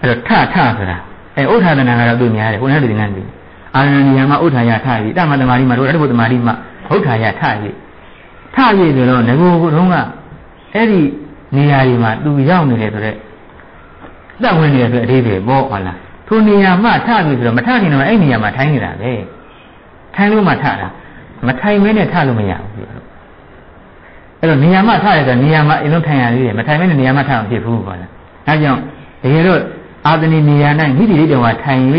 အဲ့တော့ထထဆိုတာအဲဥထာဒနာကတော့သူများတယ်ဘုရားတူနေတယ်အာရဏီယမှာဥထာယထပြီတမသမารီမှာတို့အတ္တဘုသမารီမှာဥထာယထပြီထပြီဆိုတော့ငကိုဘုထုံးကအဲ့ဒီနေရာဒီမှာသူရောက်နေတယ်ဆိုတော့တက်ဝင်နေတယ်ဆိုအသေးပဲပေါ့ဟုတ်လား ထိုနေရာမှာထပြီဆိုတော့မထနိုင်တော့အဲ့နေရာမှာထိုင်းနေတာပဲထိုင်းလို့မှထတာမထိုင်မဲနဲ့ထလို့မရဘူးအဲ့တော့နေရာမှာထရတဲ့နေရာမှာအင်းလုံးထိုင်ရသေးတယ်မထိုင်မဲနဲ့နေရာမှာထအောင်ဖြစ်ဘူးပေါ့လားအဲကြောင့်တကယ်တော့အာသနိနေရာ၌မိတိလိတဝါထိုင်၍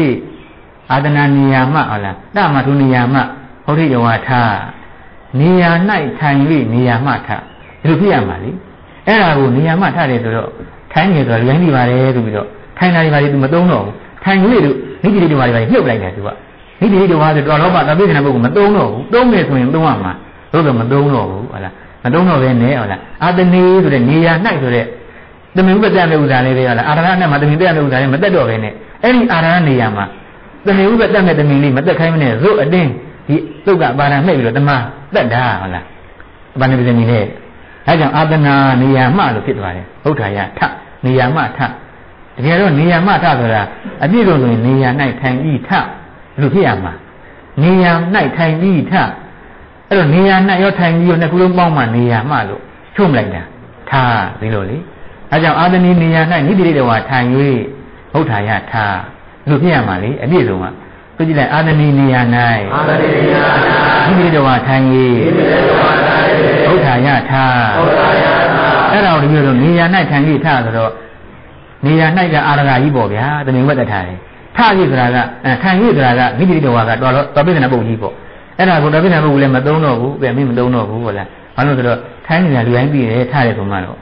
အာသနာနေရာမှဟုတ်လားတမထုနေရာမှဟောတိတဝါထားနေရာ၌ထိုင်၍နေရာမှထားဒီလိုဖြစ်ရမှာလေအဲ့ဒါကိုနေရာမှထားတယ်ဆိုတော့ထိုင်နေဆိုတော့ရိုင်းနေပါတယ်ဆိုပြီးတော့ထိုင်တာတွေပါလေသူမသုံးတော့ဘူး ထိုင်၍လို့မိတိလိတဝါတွေပါလှုပ်လိုက်တယ်သူကမိတိလိတဝါဆိုတော့လောဘသပိကနာပုဂ္ဂိုလ်မသုံးတော့ဘူးသုံးမယ်ဆိုရင်သုံးရမှာသို့တော့မသုံးတော့ဘူးဟုတ်လားမသုံးတော့ပဲနဲ့ဟုတ်လားအာတနေဆိုတဲ့နေရာ၌ဆိုတဲ့တမင်ဥပတက်မဲ့ဥစ္စာလေးတွေရလားအာရဏနဲ့မှာတမင်တက်မဲ့ဥစ္စာလေးမတက်တော့ပဲနဲ့အဲ့ဒီအာရဏနေရာမှာတမင်ဥပတက်မဲ့တမင်လေးမတက်ခိုင်းမနဲ့ဇုတ်အတင်းဒီသုတ်ကပါရမှိတ်ပြီးတော့တမတက်တာဟုတ်လားဘာနေပဇမီနဲ့အဲကြောင့်အာတနာနေရာမှလို့ဖြစ်သွားတယ်ဘုဒ္ဓရာထနေရာမှထ တကယ်တော့နေရာမှထဆိုတာအပြည့်စုံဆိုရင်နေရာ၌ထိုင်ပြီးထလို့ဖြစ်ရမှာနေရာ၌ထိုင်ပြီးထအဲ့တော့နေရာ၌ရောထိုင်ပြီးရောနှစ်ခုလုံးပေါင်းမှနေရာမှလို့ချုပ်လိုက်တာထားဒီလိုလေအဲကြောင့်အာသနီနေရာ၌နိတိတေဝါထိုင်၍ဘုဋ္ဌာယထားလူဖြစ်ရမှာလေအပြည့်စုံကသူကြည့်လိုက်အာသနီနေရာ၌အာသတိယနာဣတိတဝါထိုင်၍ဣတိတဝါသာယေဥထာယထာဘုရားယနာအဲ့ဒါကိုဒီလိုနေရာ၌ထိုင်ပြီးထဆိုတော့ နေရာ၌ကအာရဂါကြီးပေါ့ဗျာတမင်ဝက်တထားတယ်ထကြီးဆိုတာကအဲထိုင်ကြီးဆိုတာကမိတိတဝါကတော်တော့တော်ပိဿနာပုတ်ကြီးပေါ့အဲ့ဒါကိုတော်ပိဿနာပုတ်လည်းမသုံးတော့ဘူးပြန်မင်းမသုံးတော့ဘူးဟုတ်လားဘာလို့ဆိုတော့ထိုင်နေတာလူတိုင်းပြီးတယ်ထတယ်ဆိုမှတော့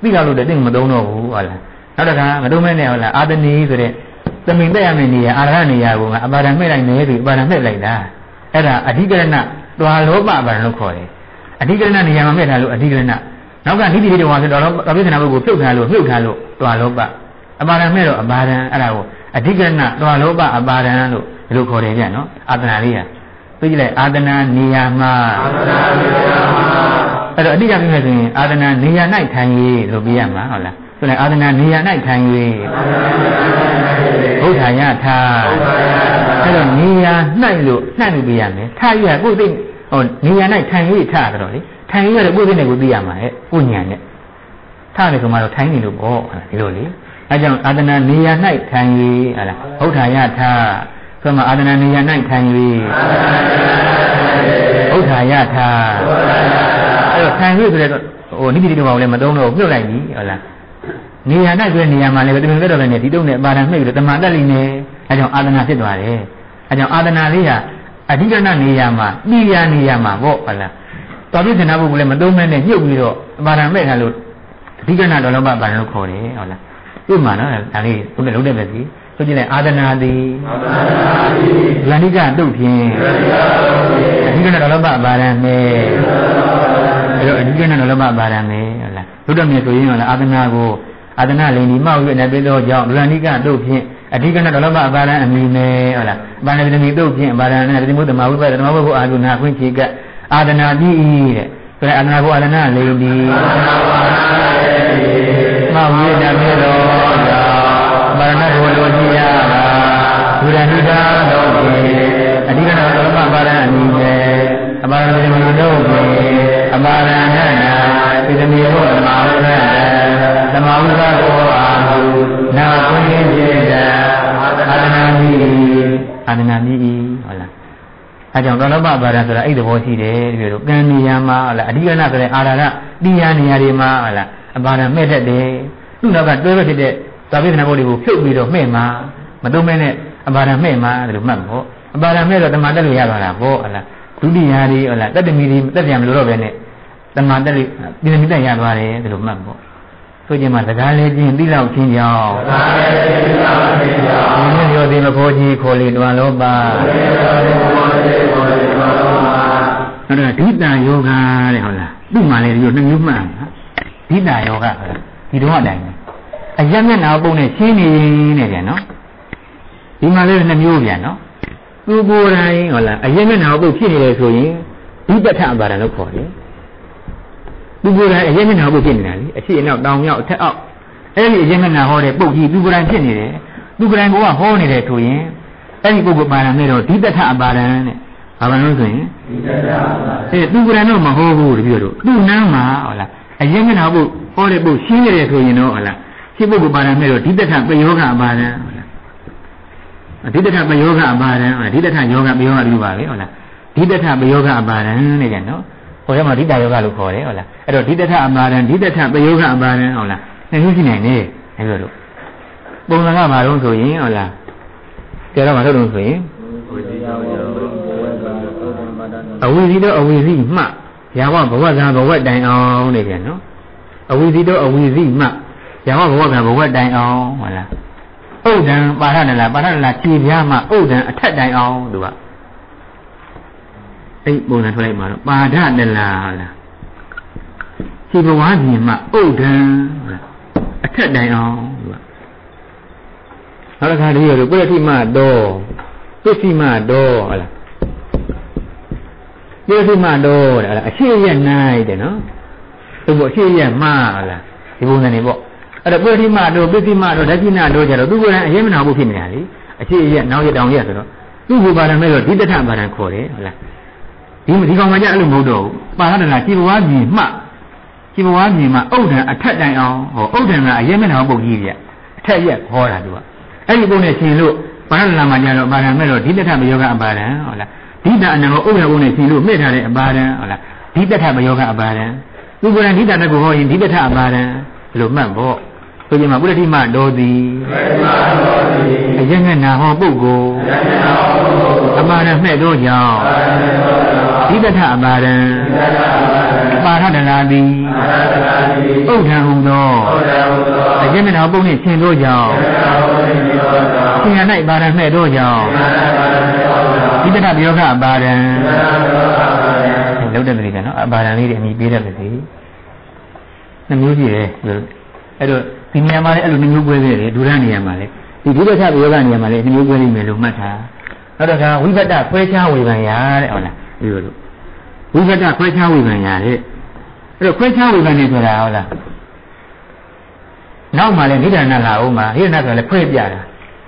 ပြီးတော့လို့တင့်မသုံးတော့ဘူးဟုတ်လားနောက်တစ်ခါမသုံးမဲနဲ့ဟုတ်လားအာတနီဆိုတဲ့တမင်တက်ရမယ့်နေရာအာရဂနေရာကိုကအပါဒံမှဲ့လိုက်နေပြီအပါဒံမှဲ့လိုက်တာအဲ့ဒါအဓိကရဏတွာလောပအပါဒံလို့ခေါ်တယ်အဓိကရဏနေရာမှာမှဲ့ထားလို့အဓိကရဏနောက်ကနိတိတိတဝါဆိုတော့တော်ပိဿနာပုတ်ကိုဖြုတ်ထားလို့မြုပ်ထားလို့တွာလောပ အပါဒံမဲ့တော့အပါဒံအဲ့ဒါကိုအဓိကရဏတွာလောပအပါဒံလို့ဒီလိုခေါ်တယ်ဗျနော်အာတနာလေးဟာသိကြည့်လိုက်အာတနာနေရာမှာအာသနာမေယမအဲ့တော့အတိအကျပြမယ်ဆိုရင်အာတနာနေရာ၌ထိုင်၍လို့ပြရမှာဟုတ်လားဆိုရင်အာတနာနေရာ၌ထိုင်၍ဘုထာယထာအဲ့တော့နေရာ၌လို့နှံ့လို့ပြရမယ်ထားရကိုယ်သိဟိုနေရာ၌ထိုင်၍ထားကြတော့လေထိုင်ရတဲ့ကိုယ်သိနဲ့ကိုသိရမှာဟဲ့ကိုညာနဲ့ထားတယ်ဆိုမှတော့ထိုင်နေလို့ပေါ့ဟုတ်လားဒီလိုလေ အဲကြောင့်အာတနာနေရာ၌ထိုင်၍ဟုတ်လားဘုထာယထာဆိုမှအာတနာနေရာ၌ထိုင်၍ဘုထာယထာအဲ့တော့ထိုင်၍ဆိုတဲ့ဟိုနိတိတိတော်လည်းမတုံးတော့ပြုတ်လိုက်ပြီဟုတ်လားနေရာ၌ဆိုတဲ့နေရာမှာလည်းတမင်သက်တော်လည်းနဲ့ဒီတုံးနဲ့ပါဒံမှိတ်ပြီးတော့တမန်တက်လိမ့်မယ်အဲကြောင့်အာတနာဖြစ်သွားတယ်အဲကြောင့်အာတနာလေးဟာအဓိကရဏနေရာမှာပြိယာနေရာမှာပေါ့ဟုတ်လားတော်ပြည့်စင်နာဖို့လည်းမတုံးမဲနဲ့ညှုပ်ပြီးတော့ပါဒံမဲ့ထားလို့အဓိကရဏတော်လုံးပါပါဒံလို့ခေါ်တယ်ဟုတ်လား ပြမှာနော်ဒါလေးဘုရားလုံးတဲ့ပဲစီဆိုကြည့်လိုက်အာတနာသည်အာသနာတိဗန္ဓိကတုတ်ဖြင့်အဓိကရဏတော်လုံးပါပါဒံမဲ့အဲ့တော့အဓိကရဏတော်လုံးပါပါဒံမဲ့ဟုတ်လားဘုဒ္ဓမြတ်ဆိုရင်ဟုတ်လားအာတနာကိုအာတနာလိန်ဒီမောက်ရွနဲ့ပြသောကြောင့်ဗန္ဓိကတုတ်ဖြင့်အဓိကရဏတော်လုံးပါပါဒံအမိမဲ့ဟုတ်လားဘာဏတိမိတုတ်ဖြင့်ဘာဒံနဲ့တိမုတ္တမဝိပဿနာမဘုအာဟုနာခွင့်ချေကအာတနာတိဤတဲ့ဆိုတဲ့အာတနာကိုအာတနာလိန်ဒီအာသနာဝါနာယေမောက်ရွနဲ့ပြသော ရားနိဒာတော့ဖြင့်အဓိကရဏတော်လုံးပါပါဒံအမိမဲ့အပါရတိမိတုတ်ဖြင့်အပါရဏနာပိသမေဟောဓမ္မဝိရတဓမ္မဝိရကိုအာဟုနာခွင့်ခြင်းတအာတနာမိအာတနာမိဟုတ်လားအဲကြောင့်တော်လောဘပါဒဆိုတာအဲ့ဒီသဘောရှိတယ်ဒီလိုကံနေရာမှာဟုတ်လားအဓိကနာဆိုတဲ့အာရကတရားနေရာတွေမှာဟုတ်လားအပါဒမဲ့တတ်တယ်သူ့နောက်ကတွဲပဲဖြစ်တဲ့သာဝိဒနာဘုတ်တွေကိုဖြုတ်ပြီးတော့မှဲ့မှာမသုံးမဲနဲ့ အပါဒမဲ့မှာဒီလိုမှတ်ဖို့အပါဒမဲ့တော့တမန်တက်လို့ရပါလားပေါ့ဟုတ်လားဒုတိယတွေဟုတ်လားတတ္တမီတွေတက်ပြန်မလို့တော့ပဲနဲ့တမန်တက်လို့ပြည်မီတက်ရသွားတယ်ဒီလိုမှတ်ဖို့ဆိုကြမှာစကားလေးချင်းပြီးလောက်ချင်းကြောင်းသာယေတိသာမေယဒီနေ့ရောဒီမခိုးကြီးခေါ်လေတွန်လောပါသေတောမောတေဘောတေဘောလောမအဲ့ဒါဒိတာယောဂတဲ့ဟုတ်လားသူ့မှာလည်းဒီလိုနှစ်မျိုးမှန်နော်ဒိတာယောဂဟုတ်လားဒီတော့အတိုင်းပဲအယက်မျက်နှာပုံနဲ့ရှင်းနေနေပြန်နော် ဒီမှာလည်းနှစ်မျိုးပြန်နော်သူကိုယ်တိုင်ဟုတ်လားအယက်မျက်နှာပုံဖြစ်နေတယ်ဆိုရင်ဒိပဋ္ဌပါဒံလို့ခေါ်တယ်သူကိုယ်တိုင်အယက်မျက်နှာပုံဖြစ်နေတာလေအရှိအနောက်တောင်မြောက်အထက်အောက်အဲ့ဒီအယက်မျက်နှာဟောတဲ့ပုတ်ကြီးသူကိုယ်တိုင်ဖြစ်နေတယ်သူကိုယ်တိုင်ကဟောနေတယ်ဆိုရင်အဲ့ဒီပုဂ္ဂိုလ်ပါဒံနဲ့တော့ဒိပဋ္ဌပါဒံတဲ့ဘာမှလို့ဆိုရင်ဒီတရားပါအဲသူကရံတော့မဟုတ်ဘူးတပြည့်တို့သူ့နန်းမှာဟုတ်လားအရင်ကနောက်ဖို့ဟောတဲ့ပုတ်ရှင်းရတယ်ဆိုရင်တော့ဟုတ်လားရှင်းပုတ်ကပါရမဲ့တော့ဒီတထပယောဂအပါဒံ ဟုတ်လားဒီတထပယောဂအပါဒံဟုတ်လားဒီတထယောဂပယောဂတူပါပဲဟုတ်လားဒီတထပယောဂအပါဒံတဲ့ကြနော်ဟိုထဲမှာဒီတယောဂလို့ခေါ်တယ်ဟုတ်လားအဲ့တော့ဒီတထအပါဒံဒီတထပယောဂအပါဒံဟုတ်လားနှစ်ခုရှိနိုင်နေအဲ့လိုတို့ပုံစံကဘာလို့ဆိုရင်ဟုတ်လားကျေတော့မထုတ်လို့ဆိုရင်အဝိဇိတော့အဝိဇိမှရာဝဘဝကံဘဝတိုင်အောင်နေပြန်နော်အဝိဇိတော့အဝိဇိမှရာဝဘဝကံဘဝတိုင်အောင်ဟုတ်လား ဥဒ္ဒံပါရဏလားပါရဏလားခြေပြားမှဥဒ္ဒံအထက်တိုင်အောင်သူကအဲ့ပုံစံထွက်လိုက်မှာတော့ပါဒတလားဟုတ်လားခြေဘဝမြင်မှဥဒ္ဒံဟုတ်လားအထက်တိုင်အောင်သူကနောက်တစ်ခါတည်းရလို့ပုရတိမတော့ပစ္စည်းမတော့ဟုတ်လားပြည့်စုံမှတော့တဲ့အဲ့ဒါအရှိရနိုင်တယ်နော်သူကအရှိရမှားလားဒီပုံစံနေပေါ့ အဲ့တော့ပြည့်စုံမှတော့ပစ္စည်းမှတော့ဓကိနာတော့ကြတော့သူကလည်းအရင်မနာဘူးဖြစ်နေတာလေအရှိရနောက်ရတောင်ရဆိုတော့သူ့ဘူပါဒံမဲ့တော့ဒီတထပါဒံခေါ်တယ်ဟုတ်လားဒီဒီကောင်မှကြအဲ့လိုမဟုတ်တော့ဘူးပါရဒနာជីဘဝမြင်မှជីဘဝမြင်မှဥဒ္ဒံအထက်တိုင်အောင်ဟောဥဒ္ဒံကအရင်မနာပုတ်ကြီးပြအထက်ရက်ဟောတာသူကအဲ့ဒီပုံနဲ့ရှင်လို့ပါရဏမှာကြတော့အပါဒံမဲ့တော့ဒီတထမယောဂအပါဒံဟုတ်လားဒီတအနံကိုဥရဘုံနဲ့ရှင်လို့မှတ်ထားတဲ့အပါဒံဟုတ်လားဒီတထမယောဂအပါဒံသူကိုယ်တိုင်ဒီတတကိုဟောရင်ဒီတထအပါဒံလို့မှတ်ဖို့ ဆိုကြမှာပုရတိမတော်သည်ဝိမာတော်သည်အယငနာဟောပုဂ္ဂိုလ်ယန္နာဟောအပါဒံမဲ့တော့ကြောင့်အာရဏေသောဒီတထအပါဒံသတ္တဝါရပါရဒနာတိအာရတနာတိဥဒ္ဓံဟုသောဟောတော်မူသောအယငနာပုံနှင့်ရှင်တော့ကြောင့်ယန္နာဟောတိသောသောဆင်ရ၌ပါရမဲ့တော့ကြောင့်အာရပါရသောသောဒီတထမယောဂအပါဒံသတ္တဝါအာရလောက်တဲ့ပြည်ကနော်အပါဒံလေးတွေအမိပေးတတ်ပါစေနှမျိုးကြည့်တယ်အဲ့တော့ ဒီနေရာမှာလည်းအဲ့လိုနှမျိုးပွဲခဲ့တယ်ဒုရနေရာမှာလည်းဒီဒုက္ခယောဂနေရာမှာလည်းနှမျိုးပွဲလိမ့်မယ်လို့မှတ်ထားနောက်တော့ကဝိပတ္တခွဲခြားဝေဖန်ရာတဲ့ဟုတ်လားဒီလိုလို့ဝိပတ္တခွဲခြားဝေဖန်ရာတဲ့အဲ့တော့ခွဲခြားဝေဖန်နေဆိုတာဟုတ်လားနောက်မှလည်းနိဒာနလာအောင်မှာနိဒာနဆိုလည်းခွဲပြတာ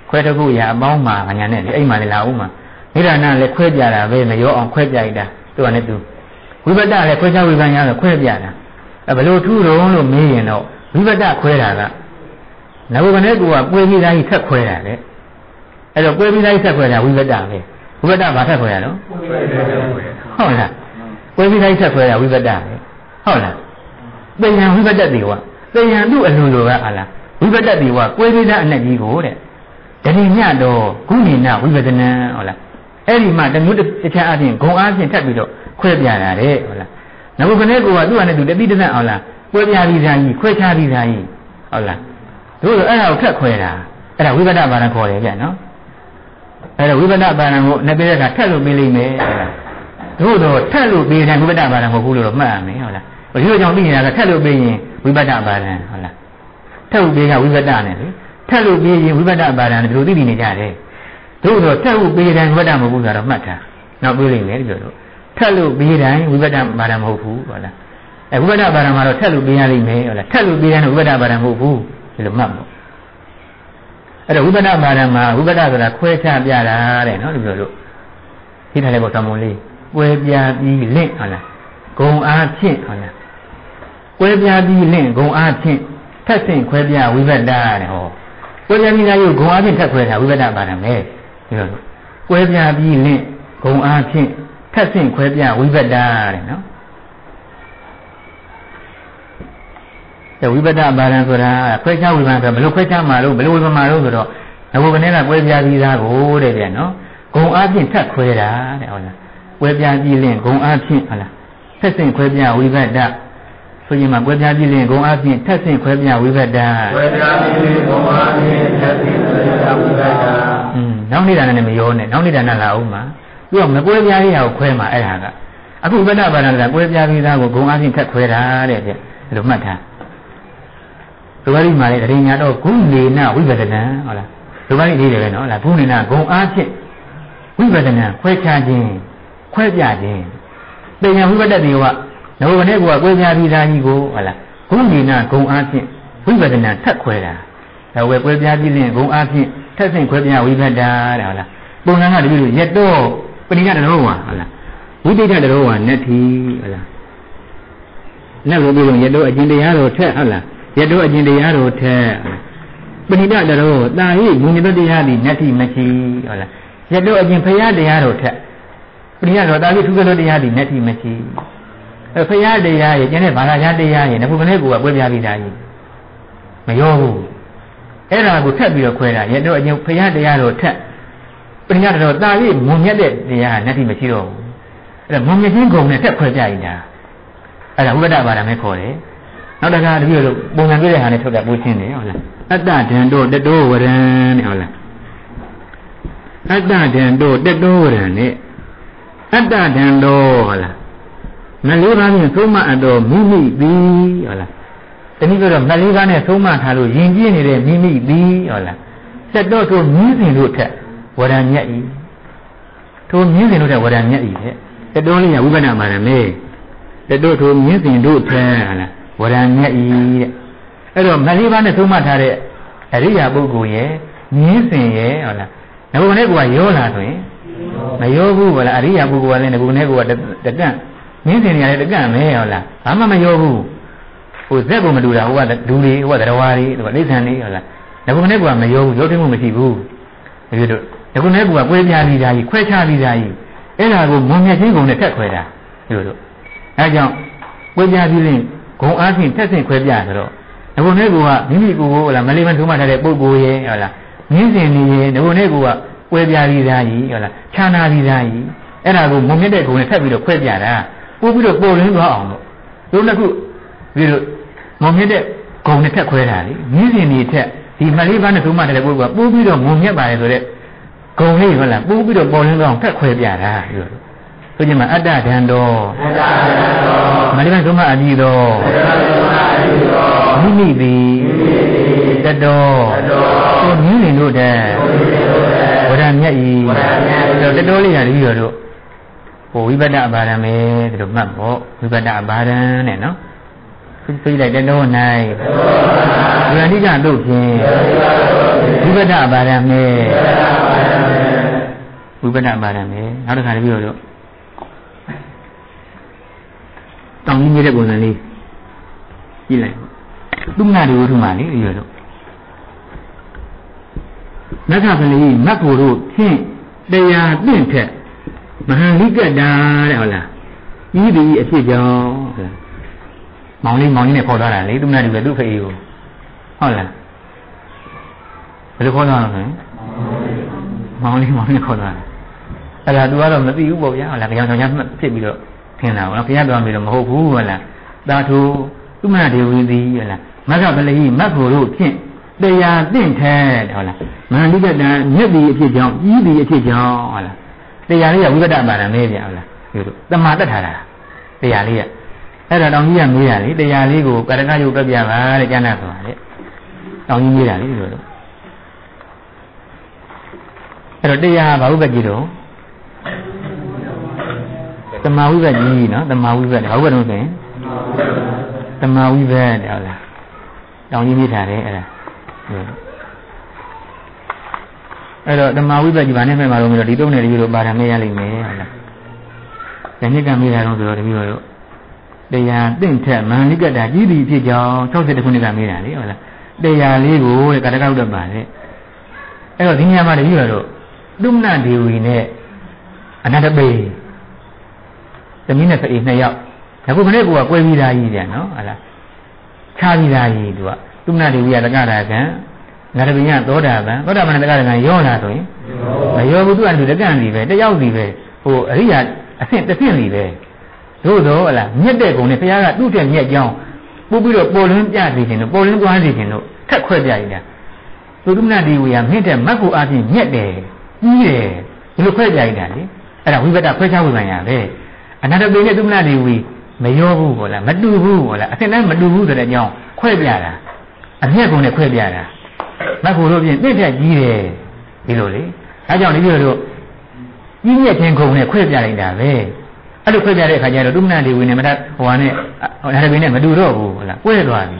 ခွဲတစ်ခုရာအပေါင်းမှာညာနဲ့လေအိမ်မှာလည်းလာအောင်မှာနိဒာနလည်းခွဲပြတာပဲမရောအောင်ခွဲပြလိုက်တာသူကလည်းသူဝိပတ္တလည်းခွဲခြားဝေဖန်ရာဆိုခွဲပြတာအဲဘလို့ထူတော့လို့မေးရင်တော့ ဝိပတ္တခွဲတာကနဘုကနေကူကပွေပြီးသားကြီးဆက်ခွဲတာလေအဲ့တော့ပွေပြီးသားကြီးဆက်ခွဲတာဝိပတ္တပဲဝိပတ္တဘာဆက်ခွဲရတော့ဟုတ်လားပွေပြီးသားကြီးဆက်ခွဲတာဝိပတ္တပဲဟုတ်လားပညာဝိပတ္တတွေကပညာသူ့အလိုလိုကဟာလားဝိပတ္တတွေကပွေပြီးသားအနက်ကြီးကိုတဲ့တဏိညတော့ကုဏိနဝိပဒနာဟုတ်လားအဲ့ဒီမှာတမျိုးတစ်ချက်အပြင်ဂုံအားဖြင့်ထပ်ပြီးတော့ခွဲပြတာတဲ့ဟုတ်လားနဘုကနေကူကသူ့အနေနဲ့သူတတိတနအောင်လား ပွေပြပြီးသားကြီးခွဲခြားပြီးသားကြီးဟုတ်လားတို့ဆိုအဲ့ဒါကိုထက်ခွဲတာအဲ့ဒါဝိပဿနာဘာသာခေါ်တယ်ဗျနော်အဲ့ဒါဝိပဿနာဘာသာကိုနှစ်ပြတဲ့ကထက်လို့ပြီးလိမ့်မယ်ဟုတ်လားတို့တော့ထက်လို့ပြီးတယ်ဝိပဿနာဘာသာမဟုတ်ဘူးလို့တော့မှတ်ရမယ်ဟုတ်လားဘယ်လိုကြောင့်ပြီးနေတာကထက်လို့ပြီးရင်ဝိပဿနာဘာသာဟုတ်လားထက်လို့ပြီးကဝိပဿနာနဲ့လေထက်လို့ပြီးရင်ဝိပဿနာဘာသာနဲ့ဘယ်လိုသိပြီးနေကြတယ်တို့တော့ထက်လို့ပြီးတယ်ဝိပဿနာမဟုတ်ဘူးဆိုတော့မှတ်ထားနောက်ပြီးလိမ့်မယ်ဒီလိုတော့ထက်လို့ပြီးတိုင်းဝိပဿနာဘာသာမဟုတ်ဘူးဟုတ်လား အဲဝိပဿနာဘာသာမှာတော့ထက်လို့ပြီးရလိမ့်မယ်ဟုတ်လားထက်လို့ပြီးတိုင်းဝိပဿနာဘာသာမဟုတ်ဘူးဒီလိုမှတ်ဖို့အဲ့တော့ဝိပဿနာဘာသာမှာဝိပဿနာဆိုတာခွဲခြားပြတာတဲ့နော်ဒီလိုလို့ဒီထားလိုက်ပေါ့သံမုံလေးကွဲပြားပြီးလင့်ဟုတ်လားဂုံအားဖြင့်ဟုတ်လားကွဲပြားပြီးလင့်ဂုံအားဖြင့်ထက်ဆင့်ခွဲပြားဝိပဿနာတဲ့ဟောကွဲပြားပြီးသားရုပ်ဂုံအားဖြင့်ထက်ခွဲတာဝိပဿနာဘာသာမဲဒီလိုလို့ကွဲပြားပြီးလင့်ဂုံအားဖြင့်ထက်ဆင့်ခွဲပြားဝိပဿနာတဲ့နော် အဲဝိပဿနာဘာသာဆိုတာခွဲခြားဝိပဿနာဆိုတာဘယ်လိုခွဲခြားမှာလို့ဘယ်လိုဝိပဿနာလို့ဆိုတော့ငဘုကနေကကွဲပြားပြီးသားကိုတဲ့ဗျနော်ဂုံအားဖြင့်ထက်ခွဲတာတဲ့ဟုတ်လားကွဲပြားပြီးလင့်ဂုံအားဖြင့်ဟုတ်လားထက်ဆင့်ခွဲပြားဝိပဿနာဆိုရင်မှာကွဲပြားပြီးလင့်ဂုံအားဖြင့်ထက်ဆင့်ခွဲပြားဝိပဿနာဝေဒနာတိဘုံအားဖြင့်သတိဝေဒနာဝိဒနာอืมနောက်နေတာနဲ့မရောနဲ့နောက်နေတာနဲ့လာအောင်မှာပြီးတော့မကွဲပြားရအောင်ခွဲမှာအဲ့ဒါကအခုဝိပဿနာဘာသာကကွဲပြားပြီးသားကိုဂုံအားဖြင့်ထက်ခွဲတာတဲ့ဗျဒီလိုမှတ်ထား ဒုဘာရိမှာလေတရင်ညာတော့ဂုနေနဝိပဒနာဟုတ်လားဒုဘာရိလေးတယ်ပဲနော်လားဂုနေနဂုံအားဖြင့်ဝိပဒနာခွဲခြားခြင်းခွဲပြခြင်းပညာဝိပဒတိကနဘကနေကကွဲပြားပြီးသားကြီးကိုဟုတ်လားဂုနေနဂုံအားဖြင့်ဝိပဒနာထက်ခွဲတာဒါဝယ်ကွဲပြားပြီးရင်ဂုံအားဖြင့်ထက်ဆင့်ခွဲပြားဝိပဒနာတဲ့ဟုတ်လားပုံစံကတည်းကရက်တော့ပဏိကတရောဝါဟုတ်လားဝိတိတတရောဝါနတ္ထိဟုတ်လားလက်ကိုပြီးတော့ရက်တော့အကျင့်တရားတော်ထက်ဟုတ်လား ရတောအကျင့်တရားတော်ထက်ပဏိတတရောတာဟိမုညတတရားသည်နတ္တိမရှိဟုတ်လားရတောအကျင့်ဖရာတရားတော်ထက်ပဏိတတော်တာဟိထုကတော်တရားသည်နတ္တိမရှိအဲဖရာတရားရဲ့ကျန်တဲ့ဘာသာခြားတရားရဲ့ငခုကလေးကပွဲပြပြီးသားကြီးမရောဘူးအဲ့ဒါကိုထက်ပြီးတော့ခွဲတာရတောအကျင့်ဖရာတရားတော်ထက်ပဏိတတော်တာဟိမုညတဲ့တရားနတ္တိမရှိတော့ဘူးအဲ့ဒါမုံမြချင်းဂုံနဲ့ထက်ခွဲပြရင်ဒါအဲ့ဒါဝိပဒဘာသာမဲခေါ်တယ် နောက်တခါတပြည့်လို့ပုံစံပြတဲ့ဟာနဲ့ထုတ်တာပိုးချင်းတယ်ဟုတ်လားအတ္တဒံတို့တတောဝရံတဲ့ဟုတ်လားအတ္တဒံတို့တတောဝရံနဲ့အတ္တဒံတို့ဟုတ်လားမလေးပါးဖြင့်သုံးမအပ်တော်မိမိသည်ဟုတ်လားတနည်းပြောတော့မလေးပါးနဲ့သုံးမထားလို့ယဉ်ကျေးနေတဲ့မိမိသည်ဟုတ်လားတတောဆိုမြင်းစဉ်တို့ထက်ဝရံမြတ်ဤထိုမြင်းစဉ်တို့ထက်ဝရံမြတ်ဤတဲ့တတောလေးကဝိပဿနာမှာလည်းတတောထိုမြင်းစဉ်တို့ထက်ဟုတ်လား ဝရံမြတ်ဤတဲ့အဲ့တော့မလေးပါးနဲ့သုံးမထားတဲ့အရိယာပုဂ္ဂိုလ်ရဲ့မြင်းစင်ရဲ့ဟုတ်လားငဘုံနဲ့ကရောလာဆိုရင်မရောဘူးဟုတ်လားအရိယာပုဂ္ဂိုလ်ကလည်းငဘုံနဲ့ကတကန့်မြင်းစင်တွေကလည်းတကန့်မဲဟုတ်လားဘာမှမရောဘူးဟိုဇက်ကမတူတာဟိုကဒူတွေဟိုကတရဝါတွေဟိုကလိษံတွေဟုတ်လားငဘုံနဲ့ကမရောဘူးရောသိမှုမရှိဘူးဒီလိုဒီခုနဲ့ကူကကွဲပြားပြီးသားကြီးခွဲခြားပြီးသားကြီးအဲ့ဒါကိုမွန်မြတ်ချင်းကုန်နဲ့ထက်ခွဲတာဒီလိုအဲကြောင့်ကွဲပြားပြီးရင် ဂုံအားဖြင့်ထက်ဆင့်ခွဲပြဆိုတော့ဒီခုနဲ့ကူကမိမိကိုယ်ကိုဟလာမလေးမထုံးမှထားတဲ့ပုဂ္ဂိုလ်ရဲ့ဟလာမြင်းစင်နေရင်ဒီခုနဲ့ကူကကွဲပြားပြီးသားကြီးဟလာခြားနာပြီးသားကြီးအဲ့ဒါကိုမွန်မြတ်တဲ့ဂုံနဲ့ထပ်ပြီးတော့ခွဲပြတာပို့ပြီးတော့ပေါ်လင်းသွားအောင်လို့တို့နှစ်ခုပြီးတော့မွန်မြတ်တဲ့ဂုံနဲ့ထက်ခွဲတာလေမြင်းစင်နေထက်ဒီမလေးပါးနဲ့သုံးမှတဲ့ပုဂ္ဂိုလ်ကပို့ပြီးတော့မုံမြက်ပါလေဆိုတဲ့ဂုံလေးဟုတ်လားပို့ပြီးတော့ပေါ်လင်းတော့ဖက်ခွဲပြတာပြောတယ် ဆိုကြမှာအတ္တဒံတော်အတ္တဒံတော်မလေးပါးသုံးမှအပြီးတော်မလေးပါးသုံးမှအပြီးတော်မိမိသည်တတော်တတော်မြင်းနေတို့တဲ့ဝရမြတ်ဤဝရမြတ်တတော်လေးရတယ်ပြီးတော့ဟိုဝိပဿနာအဘာရမေဒီလိုမှတ်ဖို့ဝိပဿနာအဘာရံနဲ့နော်ဖိလိုက်တဲ့တော့၌ဒီအနိကတို့ဖြင့်ဝိပဒဘာရမေဝိပဒဘာရမေနောက်တစ်ခါတည်းပြောတော့ တောင်းကြီးနေတဲ့ပုံစံလေးကြည့်လိုက်သူငါတွေဝထုမှလေပြောတော့မက္ခပလီမက္ကိုတို့ဖြင့်တရားတင့်ထက်မဟာလိကတာတဲ့ဟုတ်လားဤသည်အဖြစ်ကြောင့်မောင်လေးမောင်လေးနဲ့ခေါ်သွားတာလေသူမနာတူပဲသူ့ဖေးကိုဟုတ်လားဘယ်လိုခေါ်သွားလဲမောင်လေးမောင်လေးခေါ်သွားတာအဲ့ဒါသူကတော့မသိဘူးပေါ့ဗျာဟုတ်လားကြောင်ကြောင်ဖြစ်ပြီးတော့ ထင်တာပေါ့နော်ဘုရားတော်ပြီးတော့မဟုတ်ဘူးဟုတ်လားသာထုသူမနာဒေဝီသည်ဟုတ်လားမက္ခပလိမတ်ကိုတို့ဖြင့်တရားတင့်ထဲဟုတ်လားမန္တိကတံမြက်ဒီအဖြစ်ကြောင့်ကြီးဒီအဖြစ်ကြောင့်ဟုတ်လားတရားလေးကဝိပဒပါဒမဲဗျာဟုတ်လားဒီလိုတမာတက်ထားတာတရားလေးကအဲ့တော့တောင်ကြီးကမေးရလေတရားလေးကိုကရကယုတ်ပြပြပါတဲ့ကျမ်းစာဆိုတာလေတောင်ကြီးမေးတာလေဒီလိုတော့အဲ့တော့တရားဘာဥပ္ပကြီးတော့ တမဝိဘတ်ကြီးနော်တမဝိဘတ်ဘာဥပ္ပတော့ဆိုရင်တမဝိဘတ်တဲ့ဟုတ်လားတောင်ကြီးမေးထားတယ်အဲ့ဒါအဲ့တော့တမဝိဘတ်ကြီးဘာနဲ့မှမလို့မလို့ဒီတုံးနဲ့ဒီလိုပါရမေးရလိမ့်မယ်ဟုတ်လားဒီနှစ်ကမေးတာတော့ဆိုတော့တမျိုးတော့တရားတင့်ထက်မဟာနိကတာကြီးပြီဖြစ်ကြောင်း60ခုနှစ်ကမေးတာလေဟုတ်လားတရားလေးကိုတဲ့ကတကောက်တော့ပါတဲ့အဲ့တော့ဒီညမှာတည်းပြောတော့သုမနဒေဝီနဲ့အနန္တပေ သမီးနဲ့ဖေးနှစ်ယောက်အခုခနဲ့ကိုကကွဲပြီးသားကြီးပြန်နော်ဟုတ်လားခြားပြီးသားကြီးသူကသုမနဒေဝီကတက္ကရာကံငါတပင်ကသောတာပန်သောတာပန်တက္ကရာကံရောလာဆိုရင်မရောဘူးသူကလူတကန့်စီပဲတယောက်စီပဲဟိုအရိယာအဆင့်တစ်ဆင့်စီပဲသို့တော့ဟလားမြက်တဲ့ကုံနဲ့ဘုရားကသူ့တဲ့မြက်ကြောင်းပို့ပြီးတော့ပေါ်လင်းပြစေခြင်းတို့ပေါ်လင်းသွားစေခြင်းတို့ထက်ခွဲပြရတာသုဒ္ဓမနဒီဝေယမြင့်တဲ့မက်ကိုအပြင်မြက်တယ်ကြီးတယ်ဒီလိုခွဲပြရတာလေအဲ့ဒါဝိပဒခွဲခြားဝေဖန်ရပဲ အနာတပိနဲ့သုဒ္ဓမနဒီဝေမရောဘူးဘောလားမတူဘူးဘောလားအစ်နဲ့မတူဘူးဆိုတဲ့အကြောင်းခွဲပြတာအမြက်ကုံနဲ့ခွဲပြတာမက်ကိုတို့ပြင်ပြည့်ပြကြီးတယ်ဒီလိုလေအဲကြောင့်ဒီလိုတို့ကြီးမြက်ခြင်းကုံနဲ့ခွဲပြလိုက်တာပဲအဲ့လိုခွဲပြတဲ့အခါကျတော့ဒုမနာဒီဝိနေမထဟိုဟာနဲ့အနာရဘိနဲ့မတူတော့ဘူးဟုတ်လားကွဲသွားပြီ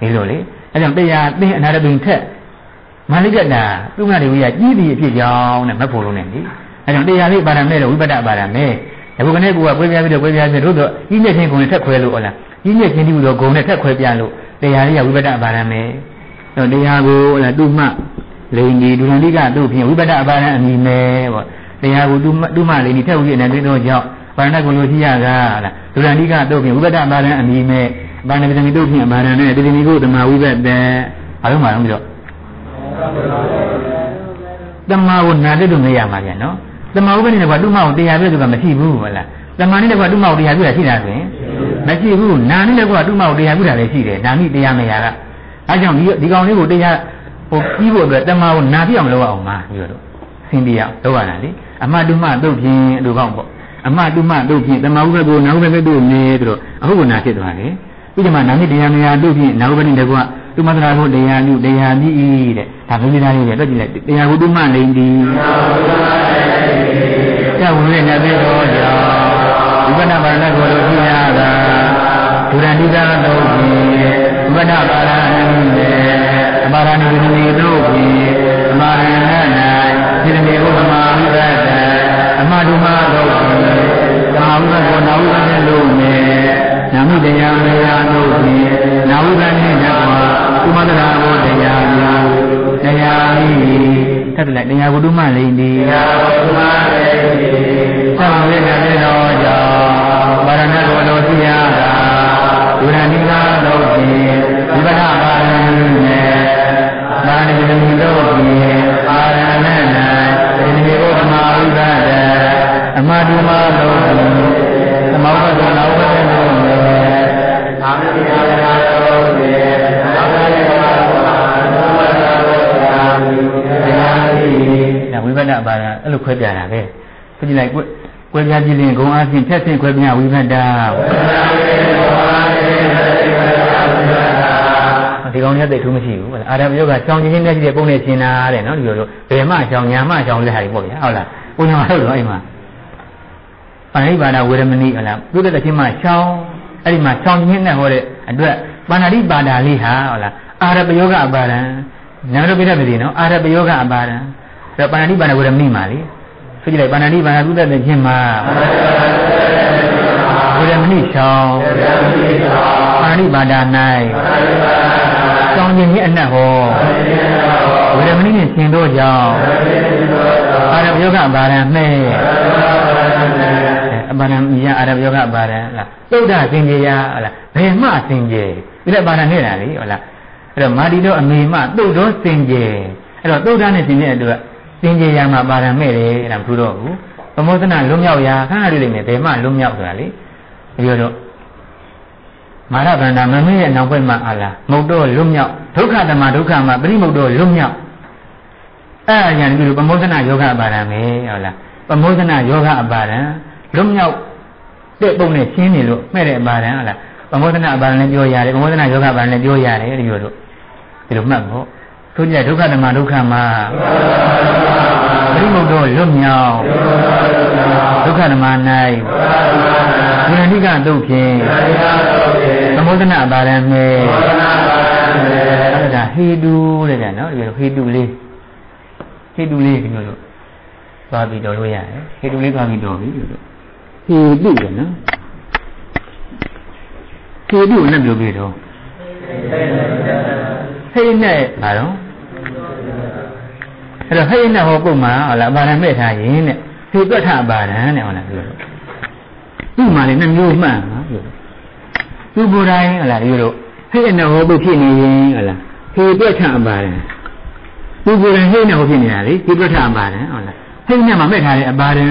ဒီလိုလေအဲကြောင့်တရားသင်အနာရဘိထက်မာလိကတာဒုမနာဒီဝိကကြီးပြီးအဖြစ်ကြောင်းနဲ့မဖို့လုံးနဲ့လေအဲကြောင့်တရားလေးပါရမဲတော့ဝိပဒပါရမဲ အခုကနေကူကကွဲပြားပြီးတော့ကွဲပြားပြီးတို့တော့ကြီးမြင့်ခြင်းဂုဏ်နဲ့ထက်ခွဲလို့ဟုတ်လားကြီးမြင့်ခြင်းဒီလိုဂုဏ်နဲ့ထက်ခွဲပြလို့တရားလေးကဝိပဒပါရမဲတော့တရားကိုဟုတ်လားသူ့မှလိန်ဒီဒုရဏိကတို့ဖြင့်ဝိပဒပါရအမိမဲပေါ့တရားကိုသူ့သူ့မှလိန်ဒီထက်ဝိနဲ့တွေ့တော့ကြောင့်ပါဏကုလိုရှိရကလားဒုရဏိကတော့ဖြင့်ဝိပဒမာရံအမိမဲ့ပါဏပတမိတို့ဖြင့်မာရံနဲ့တိတိမိကိုဓမ္မဝိပဒံဘာလို့မှတော့ပြီးတော့တမ္မာကိုနာတဲ့လို့မရမှာပြန်နော် တမ္မာဥပ္ပနိကသူ့မအောင်တရားပြဆိုတာမရှိဘူးဟုတ်လားတမ္မာနဲ့ကသူ့မအောင်တရားပြတာရှိတာဆိုရင်မရှိဘူးနာနဲ့ကသူ့မအောင်တရားပြတာလည်းရှိတယ်နာမိတရားမရကအဲကြောင့်ဒီဒီကောင်လေးကိုတရားဟိုပြီးဖို့အတွက်တမ္မာကိုနာပြအောင်လုပ်အောင်ပါပြီးတော့ဆင်းပြအောင်လုပ်ရတာလေအမတုမတုတ်ဖြင့်လူကောင်းပေါ့အမတုမတို့ဖြင့်တမဟုဘကိုနာဟုဘကတို့နေသူတို့အခုကနာဖြစ်သွားတယ်ပြီးဒီမှာနာမိတရားမယာတို့ဖြင့်နာဟုဘနိတကွသူမတရာကိုတရားလူတရားမြည်တဲ့ဒါဘုရားလေးတွေတော့ကြည့်လိုက်တရားဟုတုမလိန်ဒီ ကျဝုရဲ့နဘေတော်ကြောင့်ဒီပဏဘာရကိုတို့ကြည့်ရတာဒုရဏိတာတို့ဖြင့်ဒီပဏဘာရဏိနေအပါရဏိနေတို့ဖြင့်အမာရဏ၌ဒီမေဥပမာဝိသတအမတုမတို့ဝိပဿနာဝိပဿနာလို့နေနာမိတရားမယာတို့ဖြင့်နာဝိပဿနာနဲ့ကွာကုမတရာဘောတရားများတရားဤတက်လိုက်တရားဝတ္ထုမလိမ့်ဒီတရားဝတ္ထုမလေးဒီ သံဝိကတိတော်ကြောင့်ပါရဏတော်တော်စီရတာဒုရဏိကာတို့ဖြင့်ဝိပဒပါရဏနဲ့မာနိကတိတို့ဖြင့်ပါရဏနဲ့တိတိဘုဒ္ဓမာဝိပဒအမတုမတို့ဖြင့်သမုပ္ပါဒနာဝတ္တတို့နဲ့အာမိယာနာတော်ဖြင့်သာဝတိကဘာဝါသုဝတ္တဝတ္တာမိတရားတိဒါဝိပဒပါဒအဲ့လိုခွဲပြတာပဲ ဆိုကြည့်လိုက်ကွဲပြားကြည့်ရင်ဂုံအားဖြင့်ဖြတ်ဆင့်ခွဲပြားဝိပဒဒီကောင်ကြီးသိထူးမရှိဘူးအာရမယောကရှောင်းချင်းနဲ့ရှိတဲ့ပုံနဲ့ရှင်းတာတဲ့နော်ဒီလိုလိုဘယ်မှရှောင်းညာမှရှောင်းလက်ဟာဒီပေါ့ဗျာဟုတ်လားဘုညာမဟုတ်တော့အိမ်မှာပဏိပါဒဝေရမဏိဟုတ်လားပြုတဲ့တစ်ချင်းမှရှောင်းအဲ့ဒီမှာရှောင်းချင်းနဲ့ဟောတဲ့အတွက်ပဏာတိပါဒာလေးဟာဟုတ်လားအာရပယောဂအပါဒံနာမရပိဋကပြည်နော်အာရပယောဂအပါဒံဒါပဏာတိပါဒဝေရမဏိမှာလေ ဆိုကြည့်လိုက်ပဏာတိပါဒပြုတဲ့တစ်ချင်းမှာဝေရမဏိရှောင်းပဏာတိပါဒာ၌ရှောင်းခြင်းမြအနက်ဟောဝေရမဏိနဲ့ရှင်တို့ကြောင့်အာရပယောဂအပါဒံမဲ့အပါဒံယအာရပယောဂအပါဒံလားသုဒ္ဓစင်ကြေယဟုတ်လားဘယ်မှစင်ကြေဒီလက်ပါဒံနဲ့တာလေဟုတ်လားအဲ့တော့မာတိတို့အမေမှသုတ်တော်စင်ကြေအဲ့တော့သုဒ္ဓနဲ့ရှင်တဲ့အတွက် စင်ကြေယမှာပါဒံမဲ့တယ်အဲ့ဒါမထူတော့ဘူးသမုဒ္ဒနာလွတ်မြောက်ရာခဏလေးလေးနဲ့ဘယ်မှလွတ်မြောက်ဆိုတာလေပြောတော့မာရဗန္ဒမမင်းရဲ့နောက်ဘက်မှာအာလားမုတ်တော့လွတ်မြောက်ဒုက္ခတမဒုက္ခမှာပရိမုတ်တော့လွတ်မြောက်အဲ့ဒါညာဒီလိုပမောဒနာယောဂအပါဒံပဲဟုတ်လားပမောဒနာယောဂအပါဒံလွတ်မြောက်တဲ့ပုံနဲ့ရှင်းနေလို့မဲ့တဲ့အပါဒံဟုတ်လားပမောဒနာအပါဒံလည်းပြောရတယ်ပမောဒနာယောဂအပါဒံလည်းပြောရတယ်ဒီလိုတို့ဒီလိုမှတ်ဖို့ သူကြဒုက္ခတမဒုက္ခမှာပရိမုတ်တော့လွတ်မြောက်ဒုက္ခတမ၌ဝိရဏိကတုတ်ဖြင့်သမုဒ္ဒနာပါရမေအဲ့ဒါဟေတုတဲ့ကနော်ဒီလိုဟေတုလေးဟေတုလေးဒီလိုလို့သွားပြီးတော်လို့ရတယ်ဟေတုလေးသွားပြီးတော်ပြီဒီလိုဟေတုရနော်ဟေတုနဲ့ပြောပြီးတော့ဟေနဲ့ဘာတော့ အဲ့တော့ဟေနဲ့ဟောပုံမှာဟုတ်လားအပါရမဲ့ထားရင်တဲ့ဟေတွက်ထအပါရံတဲ့ဟုတ်လားဒီလိုသူ့မှာလည်းနှမျိုးမှန်ပါပြောသူကိုယ်တိုင်ဟလာဒီလိုဟဲ့နဲ့ဟောဖို့ဖြစ်နေရင်ဟလာဟေတွက်ထအပါရံသူကိုယ်တိုင်ဟဲ့နဲ့ဟောဖြစ်နေတာလေဟေတွက်ထအပါရံဟုတ်လားဟဲ့နဲ့မှမဲ့ထားတဲ့အပါရံ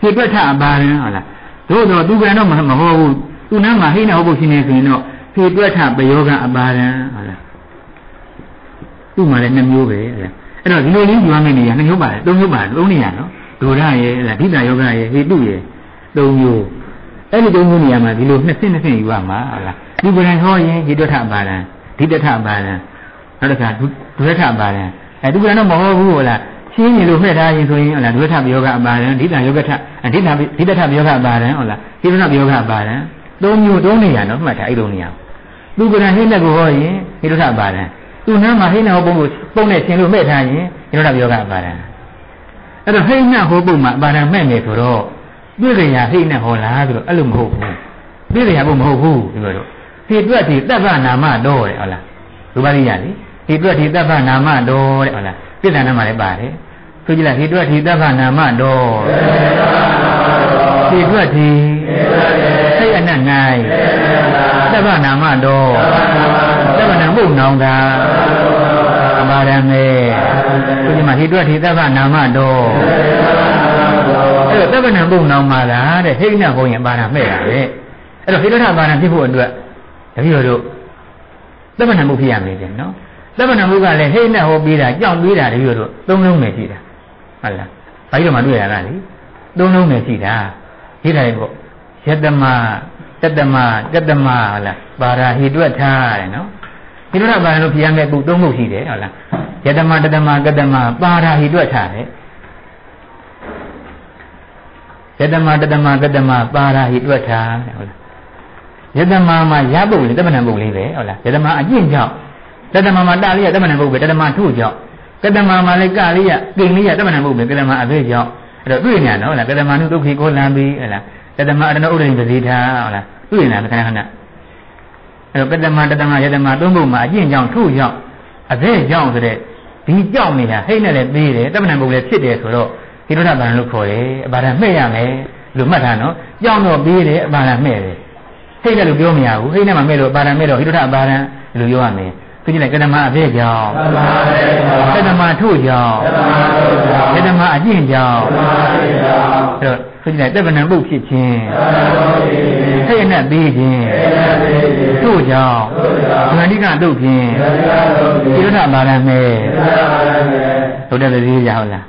ဟေတွက်ထအပါရံဟုတ်လားတို့တော့သူကလည်းတော့မဟောဘူးသူနားမှာဟဲ့နဲ့ဟောဖို့ဖြစ်နေဆိုရင်တော့ဟေတွက်ထပယောဂအပါရံဟုတ်လားသူ့မှာလည်းနှမျိုးပဲဟုတ်လား အဲ့တော့ဒီလိုလေးယူရမယ့်နေရာနှမျိုးပါတယ်သုံးမျိုးပါတယ်သုံးနေရာနော်ဒုရရဲ့ဟဲ့လားဒိဋ္ဌယောဂရဲ့ဟေတုရဲ့သုံးမျိုးအဲ့ဒီသုံးမျိုးနေရာမှာဒီလိုနှစ်ဆင့်နှစ်ဆင့်ယူရမှာဟုတ်လားဒီပရံဟောရင်ဟိတထပါရံဒိဋ္ဌထပါရံနောက်တစ်ခါဒုရထပါရံအဲသူကလည်းမဟုတ်ဘူးဟုတ်လားရှင်းနေလို့မှတ်ထားရင်ဆိုရင်ဟုတ်လားဒုရထယောဂအပါရံဒိဋ္ဌယောဂထဒိဋ္ဌဒိဋ္ဌထယောဂအပါရံဟုတ်လားဟိတထယောဂအပါရံသုံးမျိုးသုံးနေရာနော်မှတ်ထားအဲ့လိုနေရာသူကလည်းဟိလက်ကိုဟောရင်ဟိတထပါရံ သူနားမှာဟိနဲ့ဟောပုံကိုပုံနဲ့ရှင်းလို့မှတ်ထားရင်ဟိတထယောဂအပါရံအဲ့တော့ဟိနဲ့ဟောပုံမှာအပါရံမဲ့နေဆိုတော့ပြည့်ကြရာဟိနဲ့ဟောလားဆိုတော့အဲ့လိုမဟုတ်ဘူးပြည့်ကြရာဘုမဟုတ်ဘူးဒီလိုတော့ဟိတွက်ဒီတပ္ပနာမတော်တယ်ဟုတ်လားဒုပါရိယလေဟိတွက်ဒီတပ္ပနာမတော်တဲ့ဟုတ်လားပြည့်တယ်နာမလည်းပါတယ်ဆိုကြည့်လိုက်ဟိတွက်ဒီတပ္ပနာမတော်ဟိတွက်ဒီစိတ်အနက်၌တပ္ပနာမတော် တပ္ပနာမှုနောင်တာအပါရမေဆိုကြည့်မှာဟိတွက်ဒီတပ္ပနာမတော်အဲ့တော့တပ္ပနာမှုနောင်ပါလားတဲ့ဟိဋ္ဌဘုံရင်ပါရမဲ့တာပဲအဲ့တော့ဟိဋ္ဌပါရဖြစ်ဖို့အတွက်တပည့်တော်တို့တပ္ပနာမှုဖြစ်ရမယ်တဲ့နော်တပ္ပနာမှုကလည်းဟိဋ္ဌဟောပြီးတာကြောက်ပြီးတာတပည့်တော်တို့သုံးလုံးပဲရှိတာဟုတ်လားဘာကြီးတော့မှတွေ့ရတာလေသုံးလုံးပဲရှိတာရှိတယ်ပေါ့ယတမတတမတတမဟုတ်လားပါရာဟိတွက်ထားတယ်နော် ဟိတွက်ပါရလို့ဖြစ်ရမယ်ခုသုံးခုရှိတယ်ဟုတ်လားယတမတတမကတမပါရာဟိတွက်ထားတယ်ယတမတတမကတမပါရာဟိတွက်ထားတယ်ဟုတ်လားယတမမှာရပုတ်လေတမဏပုတ်လေးပဲဟုတ်လားယတမအကျင့်ကြောင့်တတမမှာတာလေးရတမဏပုတ်ပဲတတမထုကြောင့်ကတမမှာလည်းကလေးရကိန်လေးရတမဏပုတ်ပဲကတမအဘိကြောင့်အဲ့တော့တွေ့နေရနော်ဟုတ်လားကတမနုဒုက္ခိကိုလံပြီးဟုတ်လားတတမအတနဥဒ္ဒိပဇိထာဟုတ်လားတွေ့နေတာခဏခဏ အဲ့တော့ကတမတတမယတမသုံးပုတ်မှာအကျင့်ကြောင့်ထုကြောင့်အဘိကြောင့်ဆိုတဲ့ဒီကြောက်နေတာဟိတ်နဲ့လည်းသေးတယ်တပ္ပဏံပုတ်လည်းဖြစ်တယ်ဆိုတော့ဟိတုဒ္ဓဘာရလို့ခေါ်တယ်အဘာရမှဲ့ရမယ်လို့မှတ်ထားနော်ကြောက်တော့သေးတယ်အဘာရမှဲ့တယ်ဟိတ်နဲ့လို့ပြောမရဘူးဟိတ်နဲ့မှမဲ့လို့အဘာရမဲ့တော့ဟိတုဒ္ဓအဘာရလို့ပြောရမယ်သူကြည့်လိုက်ကတမအဖြစ်ကြောင့်ကတမထို့ကြောင့်ကတမအကျင့်ကြောင့်အဲ့တော့သူကြည့်လိုက်တပ္ပဏံပုတ်ဖြစ်ခြင်း ဟိတ်နဲ့သေးခြင်းထို့ကြောင့်ဗန္ဓိကတုတ်ခြင်းဟိတုဒ္ဓအဘာရမဲ့ဘုဒ္ဓတတိရဟုတ်လား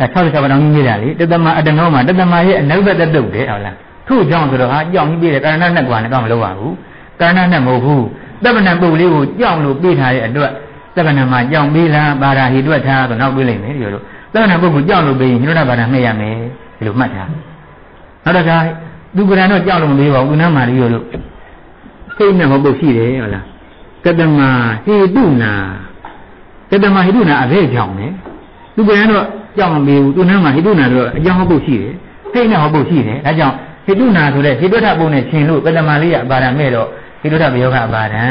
အဲ60ပါးတောင်ကြီးနေတာလေတသမအတ္တနောမှာတသမရဲ့အနုဘတ်တုတ်တယ်ဟုတ်လားထို့ကြောင့်ဆိုတော့ဟာကြောင်ကြီးပြည့်တယ်ကာရဏနဲ့ကွာနဲ့တော့မလုပ်ပါဘူးကာရဏနဲ့မဟုတ်ဘူးတပ္ပဏပုတ်လေးကိုကြောင်လို့ပေးထားတဲ့အတွက်တပ္ပဏမှာကြောင်ပေးလားပါရာဟိတွက်ထားဆိုနောက်ပေးလိုက်မယ်ဒီလိုတပ္ပဏပုတ်ကိုကြောင်လို့ပေးရင်ညို့တာပါရာမှဲ့ရမယ်ဒီလိုမှတ်ထားနောက်တစ်ခါ သူကရံတော့ကြောင်လို့မပေးပါဘူးကုဏမာရီရောလို့စိတ်နဲ့ဟုတ်ပုတ်ရှိတယ်ဟုတ်လားကတမဟိတုနာကတမဟိတုနာအဘဲကြောင်တယ်သူကရံတော့ကြောင်မပေးဘူးသူနာမှာဟိတုနာတော့အကြောင်းဟုတ်ပုတ်ရှိတယ်စိတ်နဲ့ဟုတ်ပုတ်ရှိတယ်ဒါကြောင့်ဟိတုနာဆိုတဲ့ဟိတွထပုံနဲ့ရှင်လို့ကတမလေးကပါရမဲ့တော့ဟိတုထဘယောဂအပါဒံ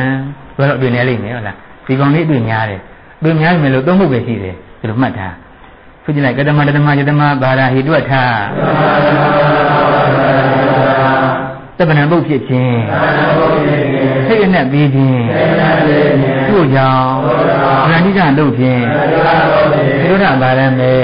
ဘယ်တော့အတွင်နေလိမ့်မယ်ဟုတ်လားဒီကောင်လေးအတွင်များတယ်အတွင်များမယ်လို့သုံးဖို့ပဲရှိတယ်ဒီလိုမှတ်ထားဆိုကြည့်လိုက်ကတမတတမယတမဘာရာဟိတွထ တပ္ပဏံပုတ်ဖြစ်ခြင်းစိတ်နဲ့ပြီးခြင်းသူ့ကြောင့်ဗန္ဓိကလုပ်ခြင်းဟိတုထဘာရမဲ့